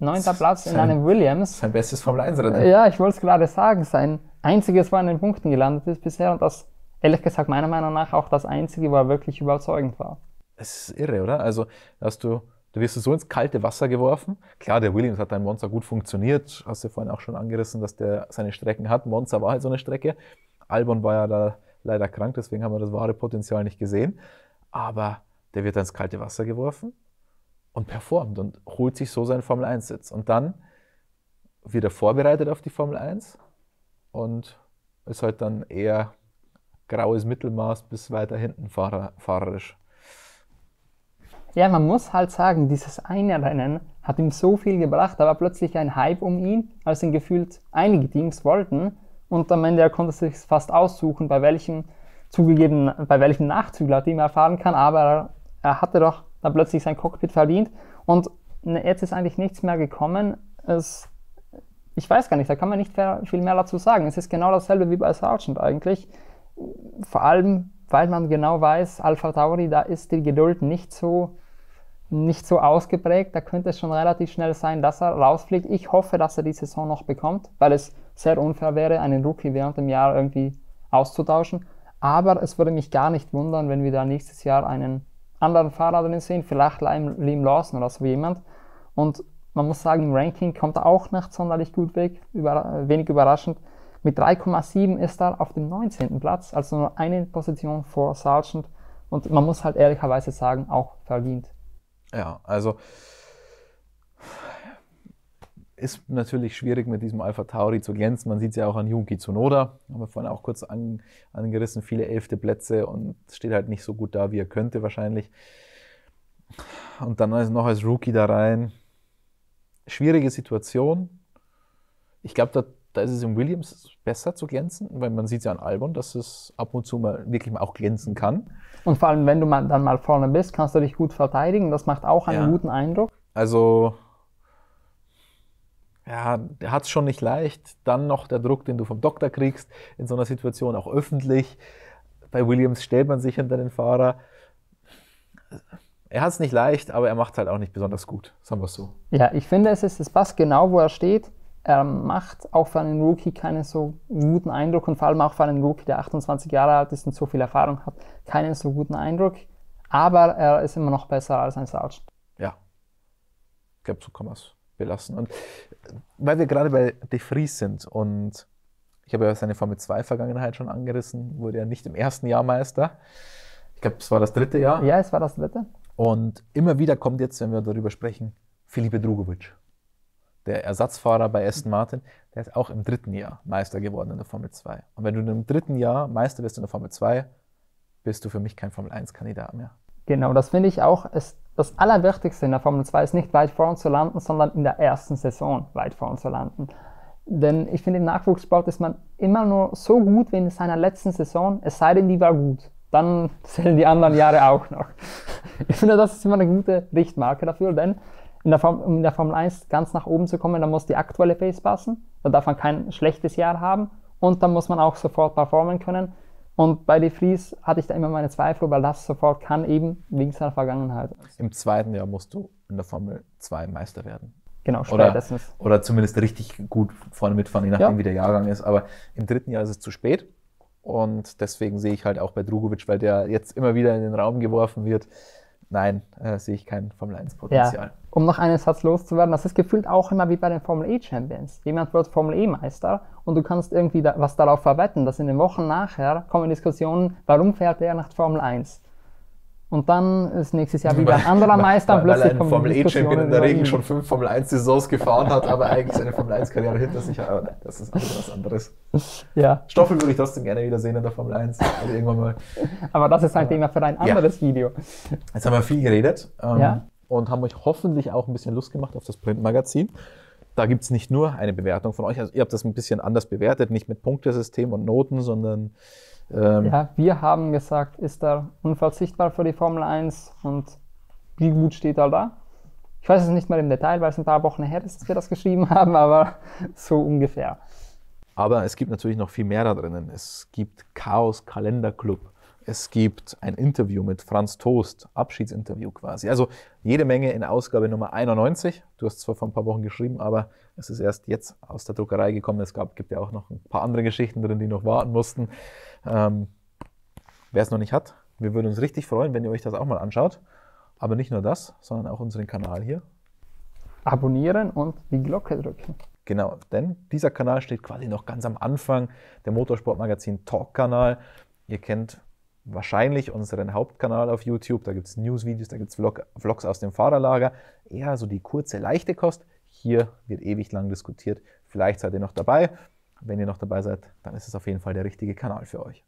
neunter Platz sein, in einem Williams. Sein bestes Formel 1-Rennen. Ja, ich wollte es gerade sagen, sein einziges, wo er in den Punkten gelandet ist bisher und das, ehrlich gesagt, meiner Meinung nach auch das einzige, wo er wirklich überzeugend war. Es ist irre, oder? Also, hast du, du wirst so ins kalte Wasser geworfen. Klar, der Williams hat in Monza gut funktioniert. Hast du vorhin auch schon angerissen, dass der seine Strecken hat. Monza war halt so eine Strecke. Albon war ja da leider krank, deswegen haben wir das wahre Potenzial nicht gesehen. Aber der wird ins kalte Wasser geworfen und performt und holt sich so seinen Formel 1-Sitz. Und dann wird er vorbereitet auf die Formel 1 und ist halt dann eher graues Mittelmaß bis weiter hinten fahrer, fahrerisch. Ja, man muss halt sagen, dieses eine Rennen hat ihm so viel gebracht, da war plötzlich ein Hype um ihn, als ihn gefühlt einige Teams wollten. Und am Ende er konnte sich fast aussuchen, bei welchen zugegeben, bei welchem Nachzügler Team er fahren kann, aber er, er hatte doch dann plötzlich sein Cockpit verdient. Und jetzt ist eigentlich nichts mehr gekommen. Es, ich weiß gar nicht, da kann man nicht viel mehr dazu sagen. Es ist genau dasselbe wie bei Sargent eigentlich. Vor allem, weil man genau weiß, Alpha Tauri, da ist die Geduld nicht so nicht so ausgeprägt. Da könnte es schon relativ schnell sein, dass er rausfliegt. Ich hoffe, dass er die Saison noch bekommt, weil es sehr unfair wäre, einen Rookie während dem Jahr irgendwie auszutauschen. Aber es würde mich gar nicht wundern, wenn wir da nächstes Jahr einen anderen Fahrer drin sehen, vielleicht Liam Lawson oder so jemand. Und man muss sagen, im Ranking kommt er auch nicht sonderlich gut weg, über, wenig überraschend. Mit 3,7 ist er auf dem 19. Platz, also nur eine Position vor Sargent. Und man muss halt ehrlicherweise sagen, auch verdient. Ja, also ist natürlich schwierig mit diesem Alpha Tauri zu glänzen. Man sieht es ja auch an Yuki Tsunoda, haben wir vorhin auch kurz an, angerissen, viele elfte Plätze und steht halt nicht so gut da, wie er könnte wahrscheinlich. Und dann noch als Rookie da rein. Schwierige Situation. Ich glaube, da, da ist es im Williams besser zu glänzen, weil man sieht ja an Albon, dass es ab und zu mal wirklich mal auch glänzen kann. Und vor allem, wenn du mal, dann mal vorne bist, kannst du dich gut verteidigen. Das macht auch einen ja. guten Eindruck. Also, ja, der hat es schon nicht leicht. Dann noch der Druck, den du vom Doktor kriegst, in so einer Situation auch öffentlich. Bei Williams stellt man sich hinter den Fahrer. Er hat es nicht leicht, aber er macht es halt auch nicht besonders gut, sagen wir es so. Ja, ich finde, es ist, es passt genau, wo er steht. Er macht auch für einen Rookie keinen so guten Eindruck und vor allem auch für einen Rookie, der 28 Jahre alt ist und so viel Erfahrung hat, keinen so guten Eindruck. Aber er ist immer noch besser als ein Sargent. Ja, ich glaube, so kann man es belassen. Und weil wir gerade bei De Vries sind und ich habe ja seine Formel 2 Vergangenheit schon angerissen, wurde er nicht im ersten Jahr Meister. Ich glaube, es war das dritte Jahr. Ja, es war das dritte. Und immer wieder kommt jetzt, wenn wir darüber sprechen, Filipe Drugovic der Ersatzfahrer bei Aston Martin, der ist auch im dritten Jahr Meister geworden in der Formel 2. Und wenn du im dritten Jahr Meister bist in der Formel 2, bist du für mich kein Formel 1-Kandidat mehr. Genau, das finde ich auch. Es, das Allerwichtigste in der Formel 2 ist nicht weit vorn zu landen, sondern in der ersten Saison weit vorn zu landen. Denn ich finde, im Nachwuchssport ist man immer nur so gut wie in seiner letzten Saison, es sei denn, die war gut. Dann *laughs* zählen die anderen Jahre auch noch. *laughs* Ich finde, das ist immer eine gute Richtmarke dafür, denn in der Form, um in der Formel 1 ganz nach oben zu kommen, dann muss die aktuelle Pace passen. Da darf man kein schlechtes Jahr haben und dann muss man auch sofort performen können. Und bei De Vries hatte ich da immer meine Zweifel, weil das sofort kann, eben wegen seiner Vergangenheit. Im zweiten Jahr musst du in der Formel 2 Meister werden. Genau, spätestens. Oder, oder zumindest richtig gut vorne mitfahren, je nachdem, ja. wie der Jahrgang ist. Aber im dritten Jahr ist es zu spät. Und deswegen sehe ich halt auch bei Drugovic, weil der jetzt immer wieder in den Raum geworfen wird, nein, äh, sehe ich kein Formel 1 Potenzial. Ja, um noch einen Satz loszuwerden, das ist gefühlt auch immer wie bei den Formel E Champions. Jemand wird Formel E Meister und du kannst irgendwie da, was darauf verwetten, dass in den Wochen nachher kommen Diskussionen, warum fährt er nach Formel 1? Und dann ist nächstes Jahr wieder ein anderer Meister und plötzlich weil, weil kommt Formel E-Champion in der Regel schon fünf Formel 1-Saisons gefahren hat, aber eigentlich seine Formel 1-Karriere hinter sich hat. Aber nein, das ist alles was anderes. Ja. Stoffel würde ich trotzdem gerne wieder sehen in der Formel 1. Also irgendwann mal. Aber das ist halt immer für ein anderes ja. Video. Jetzt haben wir viel geredet ähm, ja. Und haben euch hoffentlich auch ein bisschen Lust gemacht auf das Printmagazin. Da gibt es nicht nur eine Bewertung von euch. Also ihr habt das ein bisschen anders bewertet, nicht mit Punktesystem und Noten, sondern ähm, ja, wir haben gesagt, ist er unverzichtbar für die Formel 1 und wie gut steht er da? Ich weiß es nicht mehr im Detail, weil es ein paar Wochen her ist, dass wir das geschrieben *laughs* haben, aber so ungefähr. Aber es gibt natürlich noch viel mehr da drinnen. Es gibt Chaos Kalender Club. Es gibt ein Interview mit Franz Toast, Abschiedsinterview quasi. Also jede Menge in Ausgabe Nummer 91. Du hast zwar vor ein paar Wochen geschrieben, aber es ist erst jetzt aus der Druckerei gekommen. Es gab, gibt ja auch noch ein paar andere Geschichten drin, die noch warten mussten. Ähm, Wer es noch nicht hat, wir würden uns richtig freuen, wenn ihr euch das auch mal anschaut. Aber nicht nur das, sondern auch unseren Kanal hier. Abonnieren und die Glocke drücken. Genau, denn dieser Kanal steht quasi noch ganz am Anfang der Motorsportmagazin Talk-Kanal. Ihr kennt wahrscheinlich unseren Hauptkanal auf YouTube. Da gibt es Newsvideos, da gibt es Vlog, Vlogs aus dem Fahrerlager. Eher so die kurze, leichte Kost. Hier wird ewig lang diskutiert. Vielleicht seid ihr noch dabei. Wenn ihr noch dabei seid, dann ist es auf jeden Fall der richtige Kanal für euch.